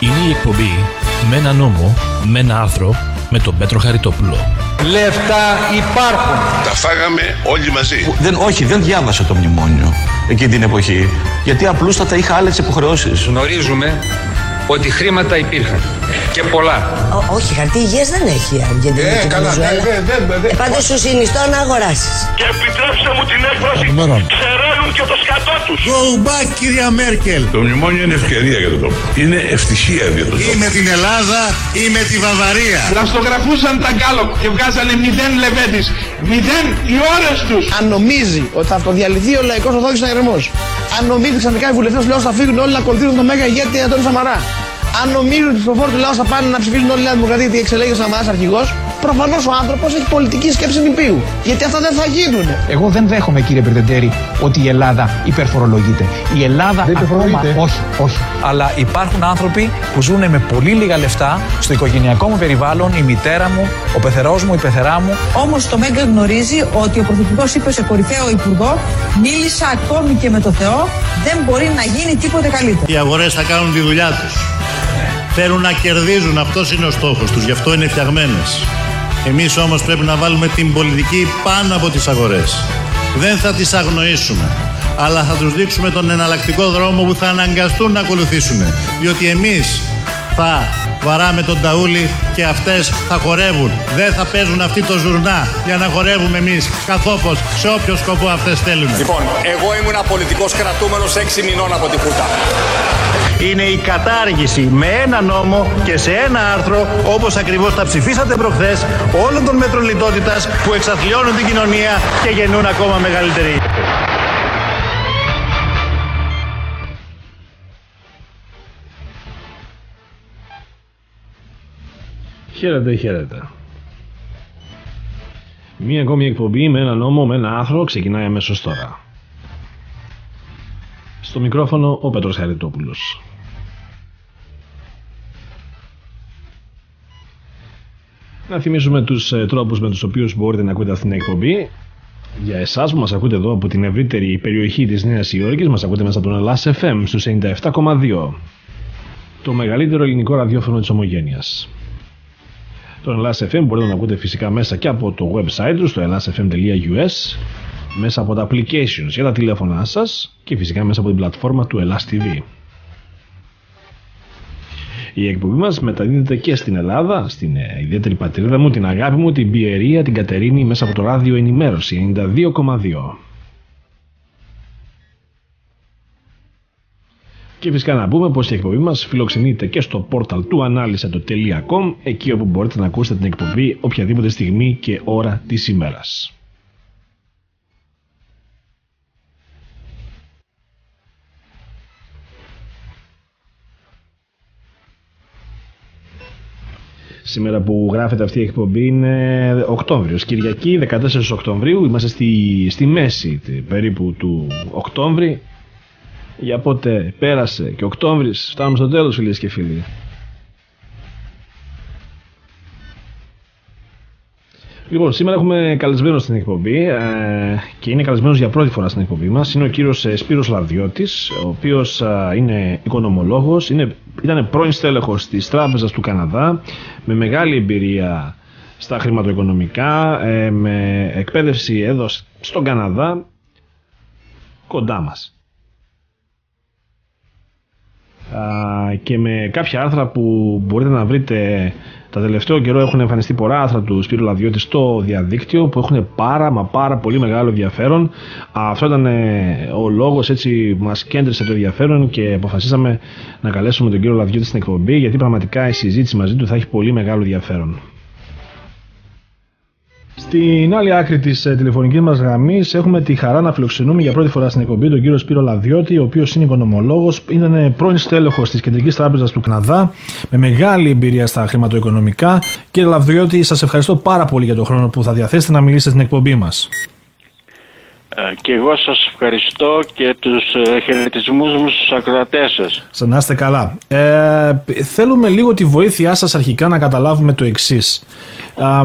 Είναι η εκπομπή με ένα νόμο, με ένα άρθρο, με τον Πέτρο Χαριτόπουλο. Λεφτά υπάρχουν. Τα φάγαμε όλοι μαζί. Δεν, όχι, δεν διάβασα το μνημόνιο εκείνη την εποχή. Γιατί απλούστατα είχα άλλες υποχρεώσεις. Γνωρίζουμε ότι χρήματα υπήρχαν. Και πολλά. Ό, όχι, χαρτί υγεία δεν έχει η Αργεντινή. Ε, και η καλά, Βενεζουέλα. ναι, ναι, ναι, ναι. Ε, Πάντως σου συνιστώ να αγοράσεις. Και επιτρέψτε μου την έκφραση. Ξεραίνουν και το σκατό τους. Go back, κυρία Μέρκελ. Το μνημόνιο είναι ευκαιρία για τον τόπο. Είναι ευτυχία για τον Ή τόπο. με την Ελλάδα ή με τη Βαβαρία. Πλαστογραφούσαν τα γκάλοπ και βγάζανε μηδέν λεβέντης. Μηδέν οι ώρες τους. αν νομίζει ότι θα αυτοδιαλυθεί ο λαϊκός ορθόδοξο αγερμό, αν νομίζεις ξαφνικά οι βουλευτές του λαού θα φύγουν όλοι να ακολουθήσουν τον μέγα ηγέτη Αντώνη Σαμαρά, αν νομίζουν ότι οι ψηφοφόροι του λαού θα πάνε να ψηφίσουν όλη η Νέα Δημοκρατία γιατί εξελέγει ο Σαμαράς αρχηγός, προφανώς ο άνθρωπος έχει πολιτική σκέψη νηπίου. Γιατί αυτά δεν θα γίνουν. Εγώ δεν δέχομαι, κύριε Περτεντέρη, ότι η Ελλάδα υπερφορολογείται. Η Ελλάδα ακόμα. Όχι, όχι. Αλλά υπάρχουν άνθρωποι που ζουν με πολύ λίγα λεφτά στο οικογενειακό μου περιβάλλον, η μητέρα μου, ο πεθερός μου, η πεθερά μου. Όμως το Μέγκα γνωρίζει ότι ο Πρωθυπουργός είπε σε κορυφαίο υπουργό, μίλησα ακόμη και με το Θεό, δεν μπορεί να γίνει τίποτε καλύτερο. Οι αγορές θα κάνουν τη δουλειά τους. Θέλουν να κερδίζουν, αυτός είναι ο στόχος τους, γι' αυτό είναι φτιαγμένες. Εμείς όμως πρέπει να βάλουμε την πολιτική πάνω από τις αγορές. Δεν θα τις αγνοήσουμε. Αλλά θα τους δείξουμε τον εναλλακτικό δρόμο που θα αναγκαστούν να ακολουθήσουν. Διότι εμείς θα βαράμε τον ταούλι και αυτές θα χορεύουν. Δεν θα παίζουν αυτή το ζουρνά για να χορεύουμε εμείς καθόπως σε όποιο σκοπό αυτές θέλουν. Λοιπόν, εγώ ήμουν πολιτικός κρατούμενος 6 μηνών από τη Χούτα. Είναι η κατάργηση με ένα νόμο και σε ένα άρθρο όπως ακριβώς τα ψηφίσατε προχθές όλων των μέτρων λιτότητας που εξαθλιώνουν την κοινωνία και γεννούν ακόμα μεγαλύτερη ύφεση. Χαίρετε, χαίρετε. Μία ακόμη εκπομπή με ένα νόμο, με ένα άθρο ξεκινάει αμέσως τώρα. Στο μικρόφωνο ο Πέτρος Χαριτόπουλος. Να θυμίσουμε τους ε, τρόπους με τους οποίους μπορείτε να ακούτε αυτήν την εκπομπή. Για εσάς που μας ακούτε εδώ από την ευρύτερη περιοχή της Νέας Υόρκης, μας ακούτε μέσα από τον Ελλάς FM στους 97,2. Το μεγαλύτερο ελληνικό ραδιόφωνο της Ομογένειας. Το Ελλάς FM μπορείτε να ακούτε φυσικά μέσα και από το website του στο elasfm.us μέσα από τα applications για τα τηλέφωνά σας και φυσικά μέσα από την πλατφόρμα του Ελλάς TV. Η εκπομπή μας μεταδίδεται και στην Ελλάδα, στην ε, ιδιαίτερη πατρίδα μου, την αγάπη μου, την Πιερία, την Κατερίνη μέσα από το ράδιο ενημέρωση 92,2. Και φυσικά να πούμε πως η εκπομπή μας φιλοξενείται και στο πόρταλ του ανάλυσε.com εκεί όπου μπορείτε να ακούσετε την εκπομπή οποιαδήποτε στιγμή και ώρα της ημέρας. Σήμερα που γράφεται αυτή η εκπομπή είναι Οκτώβριος, Κυριακή 14 Οκτωβρίου, είμαστε στη, στη μέση τε- περίπου του Οκτώβρη για πότε πέρασε και Οκτώβρης, φτάνουμε στο τέλος φίλες και φίλοι. Λοιπόν, σήμερα έχουμε καλεσμένο στην εκπομπή ε, και είναι καλεσμένος για πρώτη φορά στην εκπομπή μας. Είναι ο κύριος Σπύρος Λαδιώτης, ο οποίος είναι οικονομολόγος, είναι, ήταν πρώην στέλεχος της Τράπεζας του Καναδά, με μεγάλη εμπειρία στα χρηματοοικονομικά, ε, με εκπαίδευση εδώ στον Καναδά, κοντά μας. Α, και με κάποια άρθρα που μπορείτε να βρείτε τα τελευταίο καιρό έχουν εμφανιστεί πολλά άρθρα του Σπύρου Λαδιώτη στο διαδίκτυο που έχουν πάρα μα πάρα πολύ μεγάλο ενδιαφέρον. Αυτό ήταν ε, ο λόγος έτσι που μας κέντρισε το ενδιαφέρον και αποφασίσαμε να καλέσουμε τον κύριο Λαδιώτη στην εκπομπή γιατί πραγματικά η συζήτηση μαζί του θα έχει πολύ μεγάλο ενδιαφέρον. Στην άλλη άκρη της τηλεφωνικής μας γραμμής έχουμε τη χαρά να φιλοξενούμε για πρώτη φορά στην εκπομπή τον κύριο Σπύρο Λαδιώτη, ο οποίος είναι οικονομολόγο, ήταν πρώην στέλεχος της Κεντρικής Τράπεζας του Καναδά, με μεγάλη εμπειρία στα χρηματοοικονομικά. Κύριε Λαδιώτη, σας ευχαριστώ πάρα πολύ για τον χρόνο που θα διαθέσετε να μιλήσετε στην εκπομπή μας. Ε, Και εγώ σας ευχαριστώ και τους ε, χαιρετισμούς μου στους ακροατές σας. Σα να είστε καλά. Ε, θέλουμε λίγο τη βοήθειά σας αρχικά να καταλάβουμε το εξής. Α,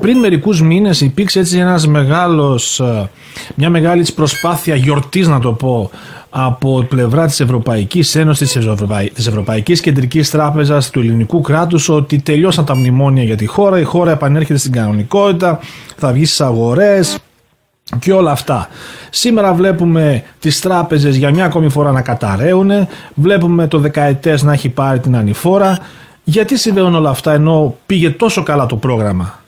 πριν μερικούς μήνες υπήρξε έτσι ένας μεγάλος, ε, μια μεγάλη έτσι προσπάθεια γιορτής να το πω από πλευρά της Ευρωπαϊκής Ένωσης, της, Ευρωπαϊ... της Ευρωπαϊκής Κεντρικής Τράπεζας, του ελληνικού κράτους ότι τελειώσαν τα μνημόνια για τη χώρα, η χώρα επανέρχεται στην κανονικότητα, θα βγει στις αγορές, και όλα αυτά. Σήμερα βλέπουμε τις τράπεζες για μια ακόμη φορά να καταραίουν, βλέπουμε το δεκαετές να έχει πάρει την ανηφόρα. Γιατί συμβαίνουν όλα αυτά ενώ πήγε τόσο καλά το πρόγραμμα;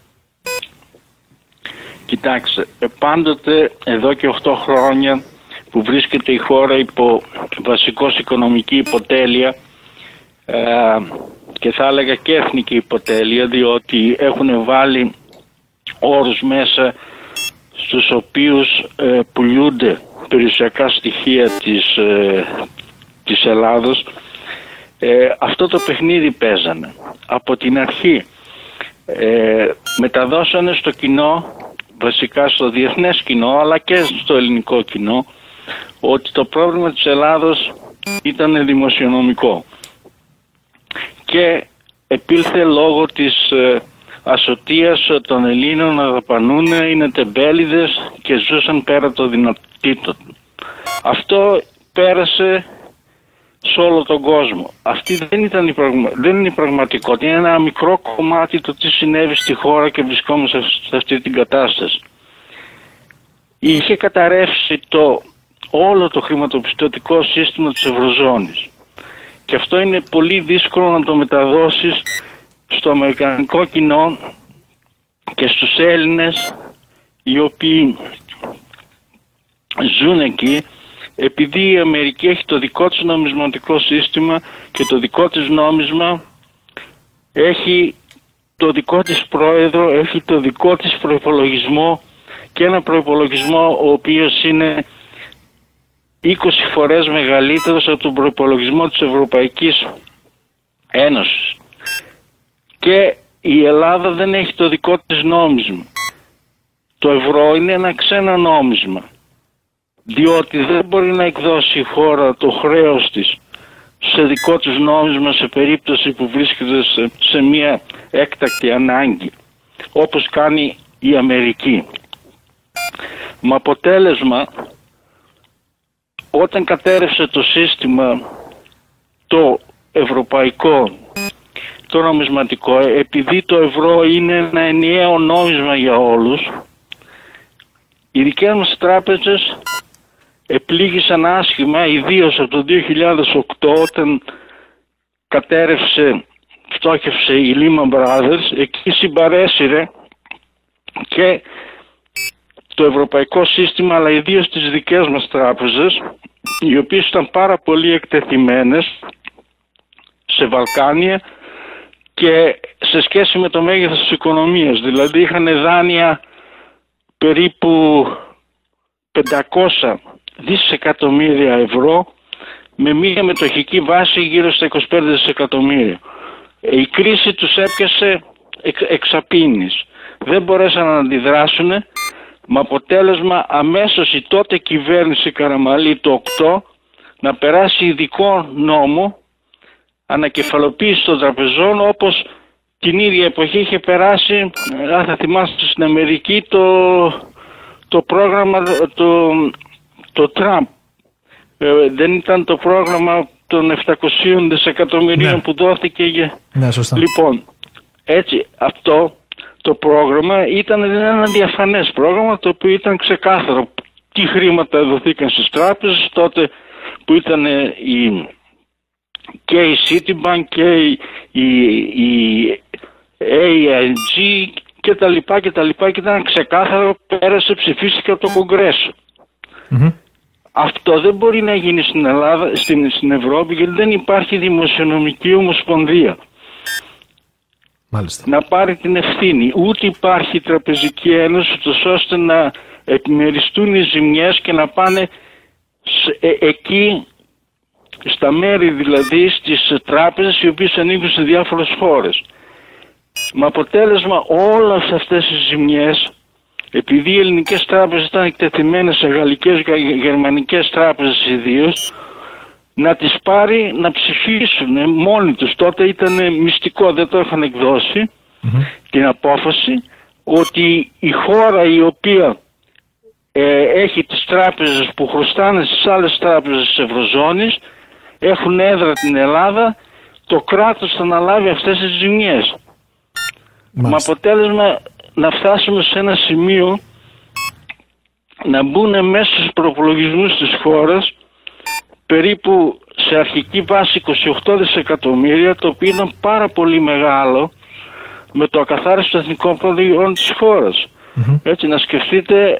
Κοιτάξτε, ε, πάντοτε εδώ και 8 χρόνια που βρίσκεται η χώρα υπό βασικός οικονομική υποτέλεια ε, και θα έλεγα και εθνική υποτέλεια διότι έχουν βάλει όρους μέσα στους οποίους ε, πουλούνται περιουσιακά στοιχεία της, ε, της Ελλάδος ε, αυτό το παιχνίδι παίζανε. Από την αρχή ε, μεταδώσανε στο κοινό βασικά στο διεθνές κοινό αλλά και στο ελληνικό κοινό ότι το πρόβλημα της Ελλάδος ήταν δημοσιονομικό. Και επήλθε λόγω της ε, ασωτείας των Ελλήνων να δαπανούν, είναι τεμπέληδες και ζούσαν πέρα το δυνατήτων. Αυτό πέρασε σε όλο τον κόσμο. Αυτή δεν, ήταν η πραγμα... δεν είναι η πραγματικότητα. Είναι ένα μικρό κομμάτι το τι συνέβη στη χώρα και βρισκόμαστε σε αυτή την κατάσταση. Είχε καταρρεύσει το όλο το χρηματοπιστωτικό σύστημα της Ευρωζώνης. Και αυτό είναι πολύ δύσκολο να το μεταδώσεις στο αμερικανικό κοινό και στους Έλληνες οι οποίοι ζουν εκεί επειδή η Αμερική έχει το δικό της νομισματικό σύστημα και το δικό της νόμισμα έχει το δικό της πρόεδρο, έχει το δικό της προϋπολογισμό και ένα προϋπολογισμό ο οποίος είναι 20 φορές μεγαλύτερος από τον προϋπολογισμό της Ευρωπαϊκής Ένωσης. Και η Ελλάδα δεν έχει το δικό της νόμισμα. Το ευρώ είναι ένα ξένο νόμισμα. Διότι δεν μπορεί να εκδώσει η χώρα το χρέος της σε δικό της νόμισμα σε περίπτωση που βρίσκεται σε, σε μια έκτακτη ανάγκη. Όπως κάνει η Αμερική. Με αποτέλεσμα όταν κατέρευσε το σύστημα το ευρωπαϊκό το νομισματικό επειδή το ευρώ είναι ένα ενιαίο νόμισμα για όλους οι δικές μας τράπεζες επλήγησαν άσχημα ιδίως από το 2008 όταν κατέρευσε φτώχευσε η Lehman Brothers εκεί συμπαρέσυρε και το ευρωπαϊκό σύστημα αλλά ιδίως τις δικές μας τράπεζες οι οποίες ήταν πάρα πολύ εκτεθειμένες σε Βαλκάνια και σε σχέση με το μέγεθος της οικονομίας. Δηλαδή είχαν δάνεια περίπου 500 δισεκατομμύρια ευρώ με μία μετοχική βάση γύρω στα 25 δισεκατομμύρια. Η κρίση τους έπιασε εξ, εξαπίνης. Δεν μπορέσαν να αντιδράσουν με αποτέλεσμα αμέσως η τότε κυβέρνηση Καραμαλή το 8 να περάσει ειδικό νόμο ανακεφαλοποίηση των τραπεζών όπως την ίδια εποχή είχε περάσει, αν θα θυμάστε στην Αμερική, το, το πρόγραμμα, το, το Τραμπ. Ε, δεν ήταν το πρόγραμμα των 700 δισεκατομμυρίων Ναι. που δόθηκε για... Ναι, σωστά. Λοιπόν, έτσι αυτό το πρόγραμμα ήταν ένα διαφανές πρόγραμμα το οποίο ήταν ξεκάθαρο τι χρήματα δοθήκαν στις τράπεζες τότε που ήταν ε, η, και η Citibank και η, η, η AIG και τα λοιπά και τα λοιπά και ήταν ξεκάθαρο πέρασε ψηφίστηκε από το κογκρεσο Αυτό δεν μπορεί να γίνει στην Ελλάδα, στην, στην Ευρώπη γιατί δεν υπάρχει δημοσιονομική ομοσπονδία Μάλιστα. να πάρει την ευθύνη. Ούτε υπάρχει τραπεζική ένωση τόσο ώστε να επιμεριστούν οι ζημιές και να πάνε σε- ε, εκεί στα μέρη δηλαδή στις τράπεζες οι οποίες ανήκουν σε διάφορες χώρες. Με αποτέλεσμα όλες αυτές οι ζημιές επειδή οι ελληνικές τράπεζες ήταν εκτεθειμένες σε γαλλικές και γερμανικές τράπεζες ιδίως, να τις πάρει να ψηφίσουν μόνοι τους. Τότε ήταν μυστικό, δεν το είχαν εκδώσει την απόφαση ότι η χώρα η οποία ε, έχει τις τράπεζες που χρωστάνε στις άλλες τράπεζες της Ευρωζώνης έχουν έδρα την Ελλάδα το κράτος θα αναλάβει αυτές τις ζημιές. Με αποτέλεσμα να φτάσουμε σε ένα σημείο να μπουν μέσα στους προπολογισμούς της χώρας περίπου σε αρχική βάση 28 δισεκατομμύρια το οποίο είναι πάρα πολύ μεγάλο με το ακαθάριστο εθνικό προϊόν της χώρας. Έτσι να σκεφτείτε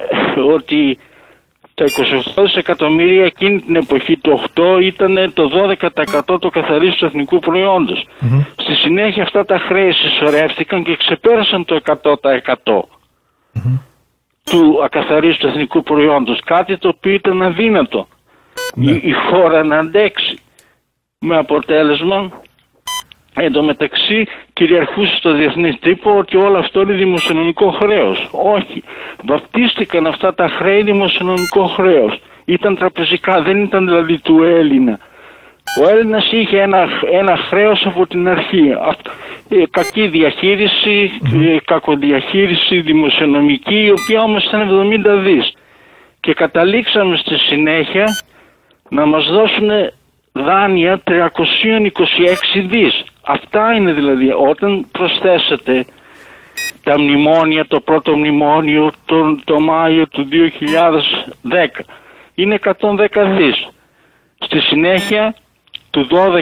ότι τα 28 δισεκατομμύρια εκείνη την εποχή το 8 ήταν το 12% το καθαρίστου εθνικού προϊόντος. Στη συνέχεια αυτά τα χρέη συσσωρεύτηκαν και ξεπέρασαν το 100% του ακαθαρίστου εθνικού προϊόντος. Κάτι το οποίο ήταν αδύνατο η, η χώρα να αντέξει. Με αποτέλεσμα Εν τω μεταξύ κυριαρχούσε στο διεθνή τύπο ότι όλο αυτό είναι δημοσιονομικό χρέος. Όχι. Βαπτίστηκαν αυτά τα χρέη δημοσιονομικό χρέος. Ήταν τραπεζικά, δεν ήταν δηλαδή του Έλληνα. Ο Έλληνας είχε ένα, ένα χρέος από την αρχή. Ε, κακή διαχείριση, ε, κακοδιαχείριση δημοσιονομική, η οποία όμως ήταν 70 δις. Και καταλήξαμε στη συνέχεια να μας δώσουν δάνεια 326 δις. Αυτά είναι δηλαδή όταν προσθέσετε τα μνημόνια, το πρώτο μνημόνιο το, το Μάιο του 2010 είναι 110 δις. Στη συνέχεια του 12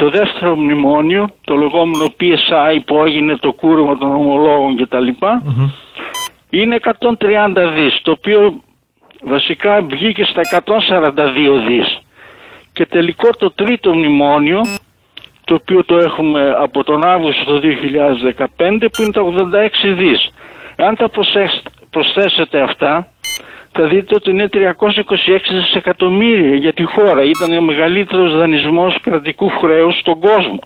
το δεύτερο μνημόνιο, το λεγόμενο PSI που έγινε το κούρεμα των ομολόγων κτλ. είναι 130 δις, το οποίο βασικά βγήκε στα 142 δις. Και τελικό το τρίτο μνημόνιο το οποίο το έχουμε από τον Αύγουστο του 2015 που είναι τα 86 δις. Αν τα προσθέσετε αυτά θα δείτε ότι είναι 326 δισεκατομμύρια για τη χώρα. Ήταν ο μεγαλύτερος δανεισμός κρατικού χρέους στον κόσμο.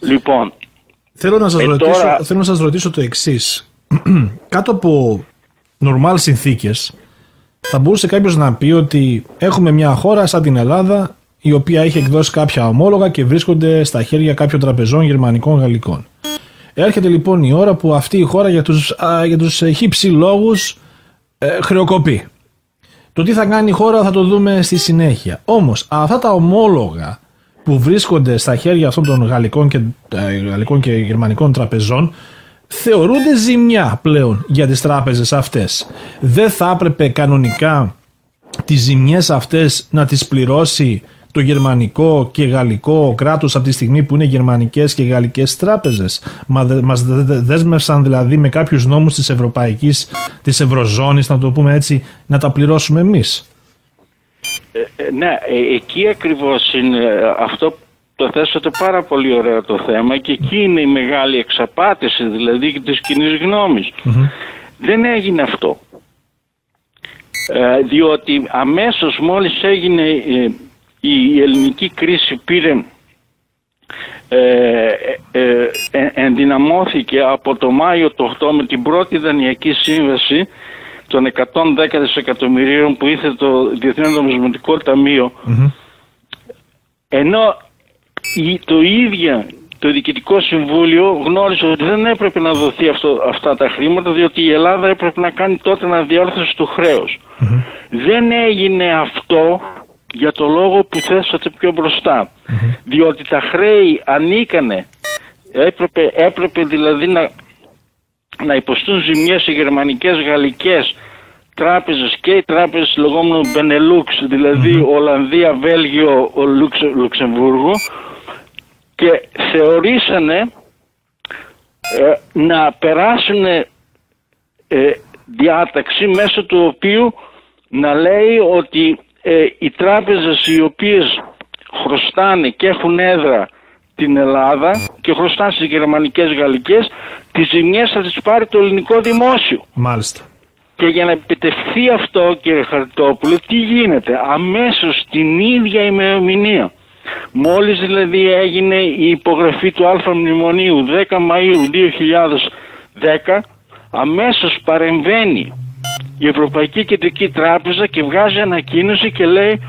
Λοιπόν, Θέλω να σας, Ε, ρωτήσω, τώρα- θέλω να σας ρωτήσω το εξής. Κάτω από νορμάλ συνθήκες θα μπορούσε κάποιος να πει ότι έχουμε μια χώρα σαν την Ελλάδα η οποία έχει εκδώσει κάποια ομόλογα και βρίσκονται στα χέρια κάποιων τραπεζών γερμανικών γαλλικών. Έρχεται λοιπόν η ώρα που αυτή η χώρα για τους, α, για τους ε, χύψη λόγους ε, χρεοκοπεί. Το τι θα κάνει η χώρα θα το δούμε στη συνέχεια. Όμως αυτά τα ομόλογα που βρίσκονται στα χέρια αυτών των γαλλικών και, ε, γαλλικών και γερμανικών τραπεζών θεωρούνται ζημιά πλέον για τις τράπεζες αυτές. Δεν θα έπρεπε κανονικά τις ζημιές αυτές να τις πληρώσει το γερμανικό και γαλλικό κράτος από τη στιγμή που είναι γερμανικές και γαλλικές τράπεζες. Μα δε- μας δε- δε- δέσμευσαν δηλαδή με κάποιους νόμους της Ευρωπαϊκής, της Ευρωζώνης, να το πούμε έτσι, να τα πληρώσουμε εμείς. ε, ε, ναι, ε, εκεί ακριβώς είναι ε, αυτό το θέσατε πάρα πολύ ωραίο το θέμα και εκεί είναι η μεγάλη εξαπάτηση δηλαδή της κοινή γνώμης. Δεν έγινε αυτό. Ε, διότι αμέσως μόλις έγινε ε, η ελληνική κρίση πήρε ε, ε, ε, ενδυναμώθηκε από το Μάιο το 8 με την πρώτη δανειακή σύμβαση των 110 δισεκατομμυρίων που ήθελε το Διεθνές Νομισματικό Ταμείο. Ενώ η- το ίδιο το Διοικητικό Συμβούλιο γνώρισε ότι δεν έπρεπε να δοθεί αυτό, αυτά τα χρήματα διότι η Ελλάδα έπρεπε να κάνει τότε αναδιόρθωση του χρέους. Δεν έγινε αυτό για το λόγο που θέσατε πιο μπροστα Διότι τα χρέη ανήκανε, έπρεπε, έπρεπε δηλαδή να, να υποστούν ζημιές οι γερμανικές, γαλλικές τράπεζες και οι τράπεζες λεγόμενου Benelux, δηλαδή Ολλανδία, Βέλγιο, ο Λουξε- Λουξεμβούργο και θεωρήσανε ε, να περάσουν ε, διάταξη μέσω του οποίου να λέει ότι ε, οι τράπεζες οι οποίες χρωστάνε και έχουν έδρα την Ελλάδα και χρωστάνε στις γερμανικές γαλλικές τις ζημιές θα τις πάρει το ελληνικό δημόσιο. Μάλιστα. Και για να επιτευχθεί αυτό κύριε Χαρτόπουλο τι γίνεται; Αμέσως την ίδια ημερομηνία μόλις δηλαδή έγινε η υπογραφή του Α Μνημονίου 10 Μαΐου 2010 αμέσως παρεμβαίνει η Ευρωπαϊκή Κεντρική Τράπεζα και βγάζει ανακοίνωση και λέει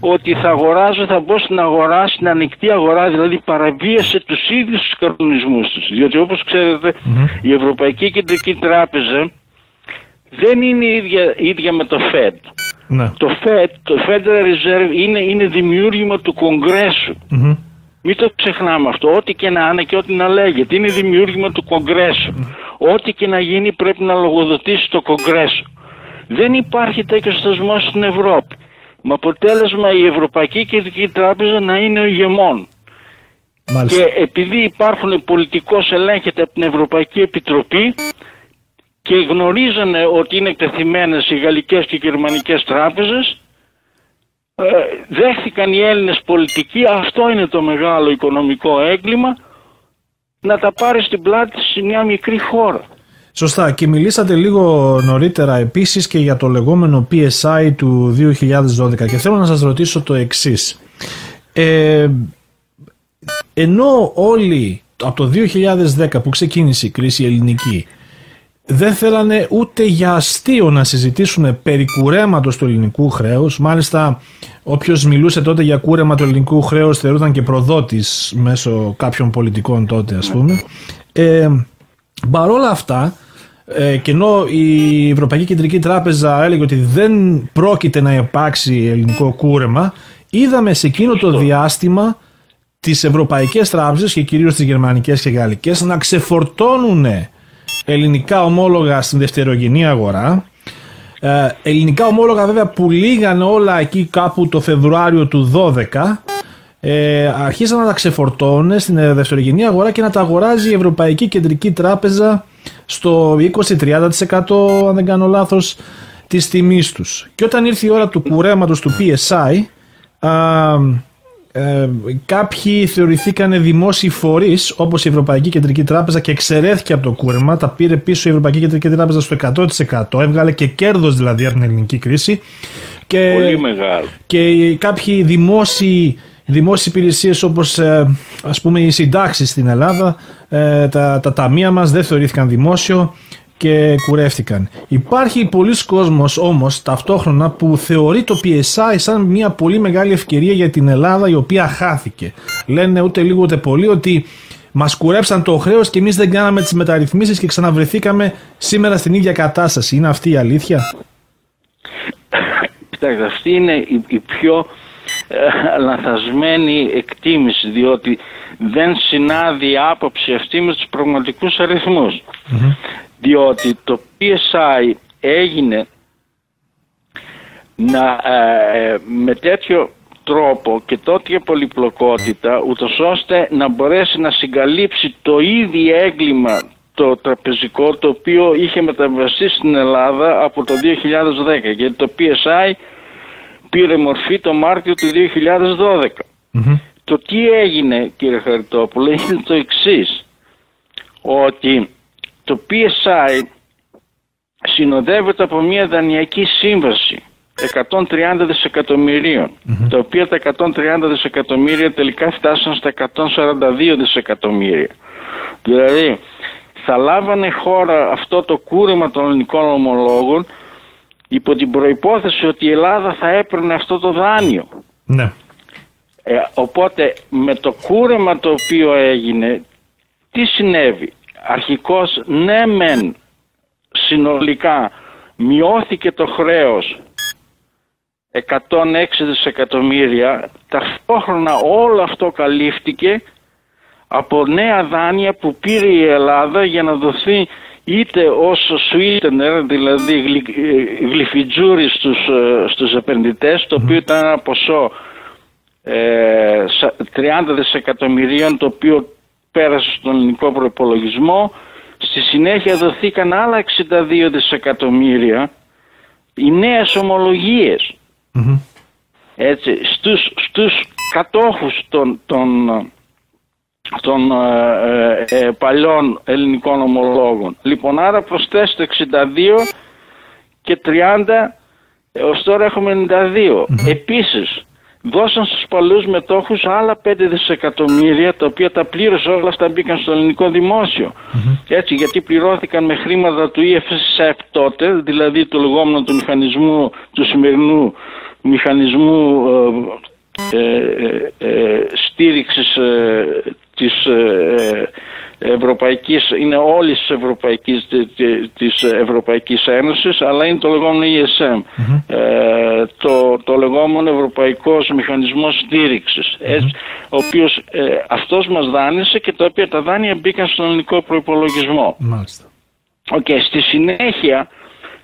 ότι θα αγοράζω, θα μπω στην αγορά, στην ανοιχτή αγορά, δηλαδή παραβίασε τους ίδιους τους κανονισμούς τους. Διότι όπως ξέρετε η Ευρωπαϊκή Κεντρική Τράπεζα δεν είναι ίδια, ίδια με το Fed. Ναι. Το Fed, το Federal Reserve είναι, είναι δημιούργημα του κογκρεσου Μην το ξεχνάμε αυτό. Ό,τι και να είναι και ό,τι να λέγεται. Είναι δημιούργημα του κογκρεσου Ό,τι και να γίνει πρέπει να λογοδοτήσει το Κογκρέσο. Δεν υπάρχει τέτοιος θεσμός στην Ευρώπη. Με αποτέλεσμα η Ευρωπαϊκή Κεντρική Τράπεζα να είναι ο ηγεμόν. Μάλιστα. Και επειδή υπάρχουν πολιτικός ελέγχεται από την Ευρωπαϊκή Επιτροπή και γνωρίζανε ότι είναι εκτεθειμένες οι γαλλικές και οι γερμανικές τράπεζες ε, δέχθηκαν οι Έλληνες πολιτικοί αυτό είναι το μεγάλο οικονομικό έγκλημα να τα πάρει στην πλάτη σε μια μικρή χώρα. Σωστά και μιλήσατε λίγο νωρίτερα επίσης και για το λεγόμενο PSI του 2012 και θέλω να σας ρωτήσω το εξής. Ε, ενώ όλοι από το 2010 που ξεκίνησε η κρίση ελληνική δεν θέλανε ούτε για αστείο να συζητήσουν περί κουρέματος του ελληνικού χρέους. Μάλιστα, όποιος μιλούσε τότε για κούρεμα του ελληνικού χρέους θεωρούταν και προδότης μέσω κάποιων πολιτικών τότε, ας πούμε. Ε, παρόλα αυτά, ε, και ενώ η Ευρωπαϊκή Κεντρική Τράπεζα έλεγε ότι δεν πρόκειται να υπάρξει ελληνικό κούρεμα, είδαμε σε εκείνο το διάστημα τις ευρωπαϊκές τράπεζες και κυρίως τις γερμανικές και γαλλικές να ξεφορτώνουν ελληνικά ομόλογα στην δευτερογενή αγορά. Ε, ελληνικά ομόλογα βέβαια που λίγανε όλα εκεί κάπου το Φεβρουάριο του 12 ε, αρχίσαν να τα ξεφορτώνουν στην δευτερογενή αγορά και να τα αγοράζει η Ευρωπαϊκή Κεντρική Τράπεζα στο 20-30% αν δεν κάνω λάθος της τιμής τους. Και όταν ήρθε η ώρα του κουρέματος του PSI α, ε, κάποιοι θεωρηθήκαν δημόσιοι φορείς όπως η Ευρωπαϊκή Κεντρική Τράπεζα και εξαιρέθηκε από το κούρεμα. Τα πήρε πίσω η Ευρωπαϊκή Κεντρική Τράπεζα στο 100%. Έβγαλε και κέρδος δηλαδή από την ελληνική κρίση. Και, Πολύ μεγάλο. Και κάποιοι δημόσιοι δημόσιες υπηρεσίες όπως ε, ας πούμε οι συντάξεις στην Ελλάδα ε, τα, τα ταμεία μας δεν θεωρήθηκαν δημόσιο και κουρεύτηκαν. Υπάρχει πολλοί κόσμος όμως ταυτόχρονα που θεωρεί το PSI σαν μια πολύ μεγάλη ευκαιρία για την Ελλάδα η οποία χάθηκε. Λένε ούτε λίγο ούτε πολύ ότι μας κουρέψαν το χρέος και εμείς δεν κάναμε τις μεταρρυθμίσεις και ξαναβρεθήκαμε σήμερα στην ίδια κατάσταση. Είναι αυτή η αλήθεια; Κοιτάξτε, αυτή είναι η, η πιο ε, λαθασμένη εκτίμηση διότι δεν συνάδει η άποψη αυτή με τους πραγματικούς αριθμούς. Διότι το PSI έγινε να, ε, με τέτοιο τρόπο και τέτοια πολυπλοκότητα ούτως ώστε να μπορέσει να συγκαλύψει το ίδιο έγκλημα το τραπεζικό το οποίο είχε μεταβαστεί στην Ελλάδα από το 2010 γιατί το PSI πήρε μορφή το Μάρτιο του 2012. Το τι έγινε κύριε Χαριτόπουλο είναι το εξής. Ότι το PSI συνοδεύεται από μια δανειακή σύμβαση 130 δισεκατομμυρίων τα οποία τα 130 δισεκατομμύρια τελικά φτάσαν στα 142 δισεκατομμύρια. Δηλαδή θα λάβανε χώρα αυτό το κούρεμα των ελληνικών ομολόγων υπό την προϋπόθεση ότι η Ελλάδα θα έπαιρνε αυτό το δάνειο. Ναι. Ε, οπότε με το κούρεμα το οποίο έγινε, τι συνέβη; Αρχικώς ναι μεν συνολικά μειώθηκε το χρέος 106 δισεκατομμύρια, ταυτόχρονα όλο αυτό καλύφθηκε από νέα δάνεια που πήρε η Ελλάδα για να δοθεί είτε ως sweetener, δηλαδή γλυφιτζούρι στους, ε, στους επενδυτές, το οποίο ήταν ένα ποσό ε, 30 δισεκατομμυρίων, το οποίο πέρασε στον ελληνικό προπολογισμό. Στη συνέχεια δοθήκαν άλλα 62 δισεκατομμύρια οι νέες Έτσι, στους, στους κατόχους των, των των ε, ε, ε, παλιών ελληνικών ομολόγων. Λοιπόν, άρα προσθέστε 62 και 30, ως τώρα έχουμε 92. Επίσης, δώσαν στους παλαιούς μετόχους άλλα 5 δισεκατομμύρια τα οποία τα πλήρωσε όλα αυτά μπήκαν στο ελληνικό δημόσιο. Έτσι γιατί πληρώθηκαν με χρήματα του EFSF τότε, δηλαδή του λεγόμενου του μηχανισμού του σημερινού μηχανισμού ε, ε, ε, στήριξης ε, της ε, Ευρωπαϊκής, είναι όλης της Ευρωπαϊκής, της Ευρωπαϊκής Ένωσης, αλλά είναι το λεγόμενο ESM, ε, το, το λεγόμενο Ευρωπαϊκός Μηχανισμός Στήριξης, έτσι, ο οποίος ε, αυτός μας δάνεισε και τα οποία τα δάνεια μπήκαν στον ελληνικό προϋπολογισμό. Μάλιστα. Οκ, στη συνέχεια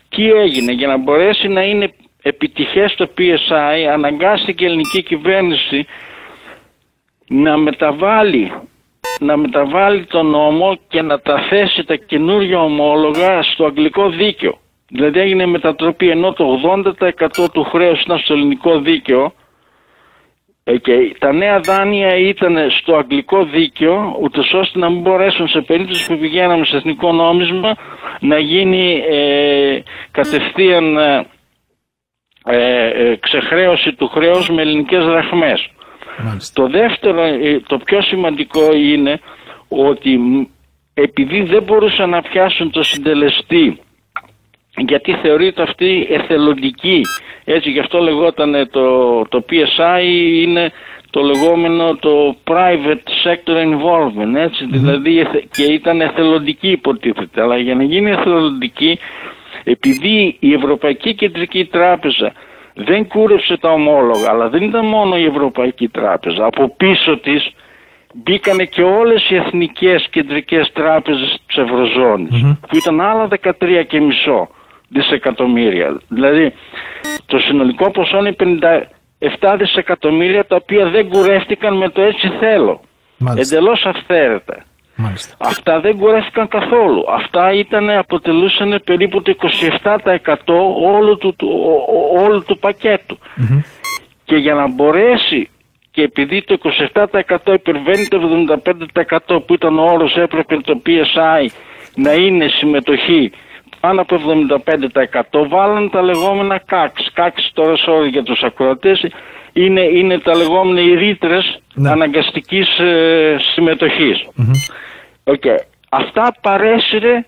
τι έγινε; Για να μπορέσει να είναι επιτυχές το PSI αναγκάστηκε η ελληνική κυβέρνηση να μεταβάλει να μεταβάλει τον νόμο και να τα θέσει τα καινούργια ομόλογα στο αγγλικό δίκαιο. Δηλαδή έγινε μετατροπή ενώ το 80% του χρέους ήταν στο ελληνικό δίκαιο ε, και τα νέα δάνεια ήταν στο αγγλικό δίκαιο ούτως ώστε να μην μπορέσουν σε περίπτωση που πηγαίναμε σε εθνικό νόμισμα να γίνει ε, κατευθείαν ε, ε, ε, ξεχρέωση του χρέους με ελληνικές δραχμές. Το δεύτερο, ε, το πιο σημαντικό είναι ότι μ, επειδή δεν μπορούσαν να πιάσουν το συντελεστή γιατί θεωρείται αυτή εθελοντική έτσι γι' αυτό λεγόταν το, το PSI είναι το λεγόμενο το private sector involvement έτσι δηλαδή εθε- και ήταν εθελοντική υποτίθεται. Αλλά για να γίνει εθελοντική επειδή η Ευρωπαϊκή Κεντρική Τράπεζα δεν κούρεψε τα ομόλογα, αλλά δεν ήταν μόνο η Ευρωπαϊκή Τράπεζα. Από πίσω της μπήκανε και όλες οι εθνικές κεντρικές τράπεζες της Ευρωζώνης, που ήταν άλλα 13,5 δισεκατομμύρια. Δηλαδή, το συνολικό ποσό είναι 57 δισεκατομμύρια, τα οποία δεν κουρεύτηκαν με το έτσι θέλω. Μάλιστα. Εντελώς αυθαίρετα. Μάλιστα. Αυτά δεν κουρεύτηκαν καθόλου. Αυτά ήταν, αποτελούσαν περίπου το 27% όλου του, του, ο- ο- όλου του πακέτου. Και για να μπορέσει και επειδή το 27% υπερβαίνει το 75% που ήταν ο όρος έπρεπε το PSI να είναι συμμετοχή πάνω από 75% βάλαν τα λεγόμενα CACs. CACs τώρα sorry για τους ακροατές είναι, είναι τα λεγόμενα οι ρήτρες αναγκαστικής ε, συμμετοχής. Οκ. Αυτά παρέσυρε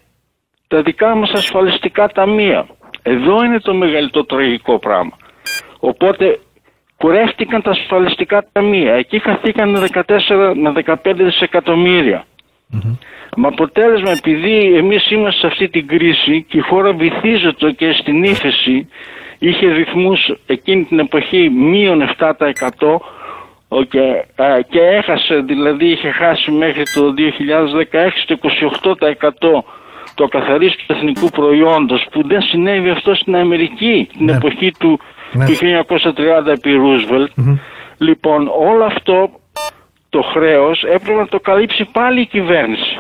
τα δικά μας ασφαλιστικά ταμεία. Εδώ είναι το μεγαλύτερο τραγικό πράγμα. Οπότε κουρεύτηκαν τα ασφαλιστικά ταμεία. Εκεί χαθήκαν με 14 με 15 δισεκατομμύρια. Με αποτέλεσμα επειδή εμείς είμαστε σε αυτή την κρίση και η χώρα βυθίζεται και στην ύφεση είχε ρυθμούς εκείνη την εποχή μείον 7% οκ, α, και έχασε δηλαδή είχε χάσει μέχρι το 2016 το 28% του ακαθάριστου του εθνικού προϊόντος που δεν συνέβη αυτό στην Αμερική την εποχή του, Ναι. του 1930 επί Ρούσβελτ. Λοιπόν όλο αυτό το χρέος έπρεπε να το καλύψει πάλι η κυβέρνηση.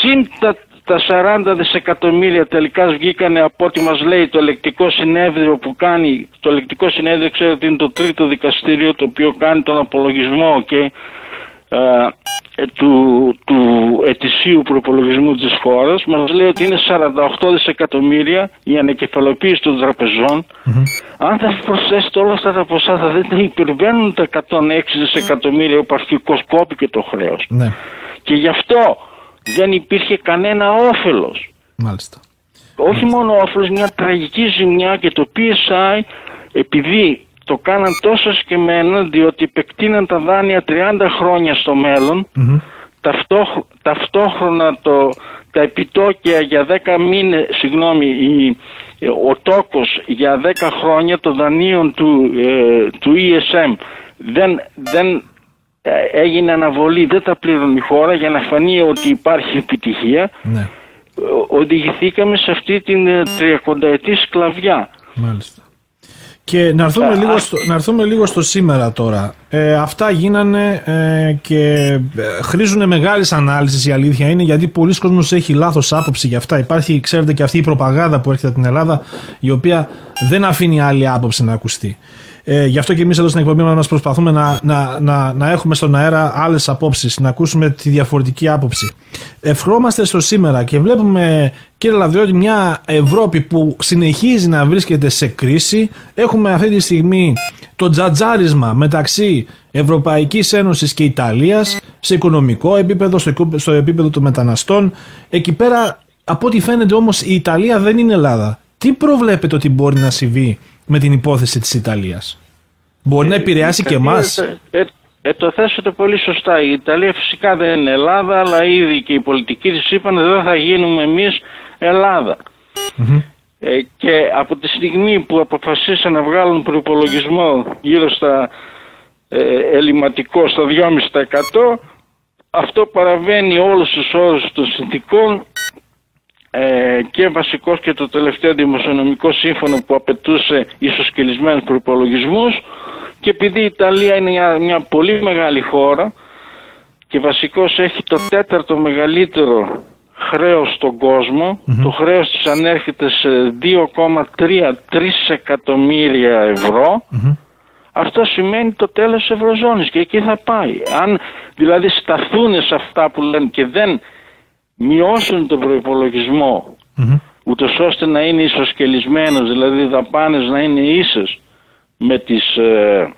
Συν τα, τα 40 δισεκατομμύρια τελικά βγήκανε από ό,τι μας λέει το Ελεγκτικό Συνέδριο που κάνει, το Ελεγκτικό Συνέδριο ξέρετε ότι είναι το τρίτο δικαστήριο το οποίο κάνει τον απολογισμό και ε, ε, του, του ετησίου προπολογισμού της χώρας. Μας λέει ότι είναι 48 δισεκατομμύρια η ανακεφαλοποίηση των τραπεζών. Αν θα προσθέσετε όλα αυτά τα ποσά θα δείτε υπερβαίνουν τα 106 δισεκατομμύρια που αρχικώς κόπηκε το χρέος. Ναι, και γι' αυτό δεν υπήρχε κανένα όφελος. μάλιστα. Όχι μόνο όφελος, μια τραγική ζημιά και το PSI επειδή το κάναν τόσο σκεμμένα διότι επεκτείναν τα δάνεια 30 χρόνια στο μέλλον ταυτόχ- ταυτόχρονα το, τα επιτόκια για 10 μήνες, συγγνώμη, η, ο τόκος για 10 χρόνια των δανείων του, ε, του ESM δεν, δεν ε, έγινε αναβολή, δεν τα πλήρωνε η χώρα για να φανεί ότι υπάρχει επιτυχία. Ναι, Ο- Οδηγηθήκαμε σε αυτή την ε, τριακονταετή σκλαβιά. μάλιστα. Και να έρθουμε, λίγο στο, να έρθουμε λίγο στο σήμερα τώρα. Ε, αυτά γίνανε ε, και ε, χρήζουν μεγάλης ανάλυσης η αλήθεια είναι γιατί πολλοί κόσμος έχει λάθος άποψη για αυτά. Υπάρχει, ξέρετε, και αυτή η προπαγάνδα που έρχεται από την Ελλάδα η οποία δεν αφήνει άλλη άποψη να ακουστεί. Ε, γι' αυτό και εμείς εδώ στην εκπομπή μας προσπαθούμε να, να, να, να έχουμε στον αέρα άλλες απόψεις, να ακούσουμε τη διαφορετική άποψη. Ευχόμαστε στο σήμερα και βλέπουμε, κύριε Λαβδιώτη, μια Ευρώπη που συνεχίζει να βρίσκεται σε κρίση. Έχουμε αυτή τη στιγμή το τζατζάρισμα μεταξύ Ευρωπαϊκής Ένωσης και Ιταλίας σε οικονομικό επίπεδο, στο, εκο- στο επίπεδο των μεταναστών. Εκεί πέρα, από ό,τι φαίνεται όμως, η Ιταλία δεν είναι Ελλάδα. Τι προβλέπετε ότι μπορεί να συμβεί με την υπόθεση της Ιταλίας; Μπορεί να επηρεάσει και εμάς; Ε, ε, ε, το θέσατε πολύ σωστά. Η Ιταλία φυσικά δεν είναι Ελλάδα, αλλά ήδη και οι πολιτικοί της είπαν δεν θα γίνουμε εμείς Ελλάδα. Ε, και από τη στιγμή που αποφασίσαν να βγάλουν προπολογισμό γύρω στα ε, ελληματικό στα 2,5% αυτό παραβαίνει όλους τους όρους των συνθήκων ε, και βασικός και το τελευταίο δημοσιονομικό σύμφωνο που απαιτούσε ισοσκελισμένους προϋπολογισμούς. Και επειδή η Ιταλία είναι μια, μια πολύ μεγάλη χώρα και βασικός έχει το τέταρτο μεγαλύτερο χρέος στον κοσμο το χρέος της ανέρχεται σε 2,3 εκατομμύρια ευρώ αυτό σημαίνει το τέλος της Ευρωζώνης και εκεί θα πάει. Αν δηλαδή σταθούν σε αυτά που λένε και δεν μειώσουν τον προϋπολογισμό ούτως ώστε να είναι ισοσκελισμένος, δηλαδή οι δαπάνες να είναι ίσες με, τις, ε,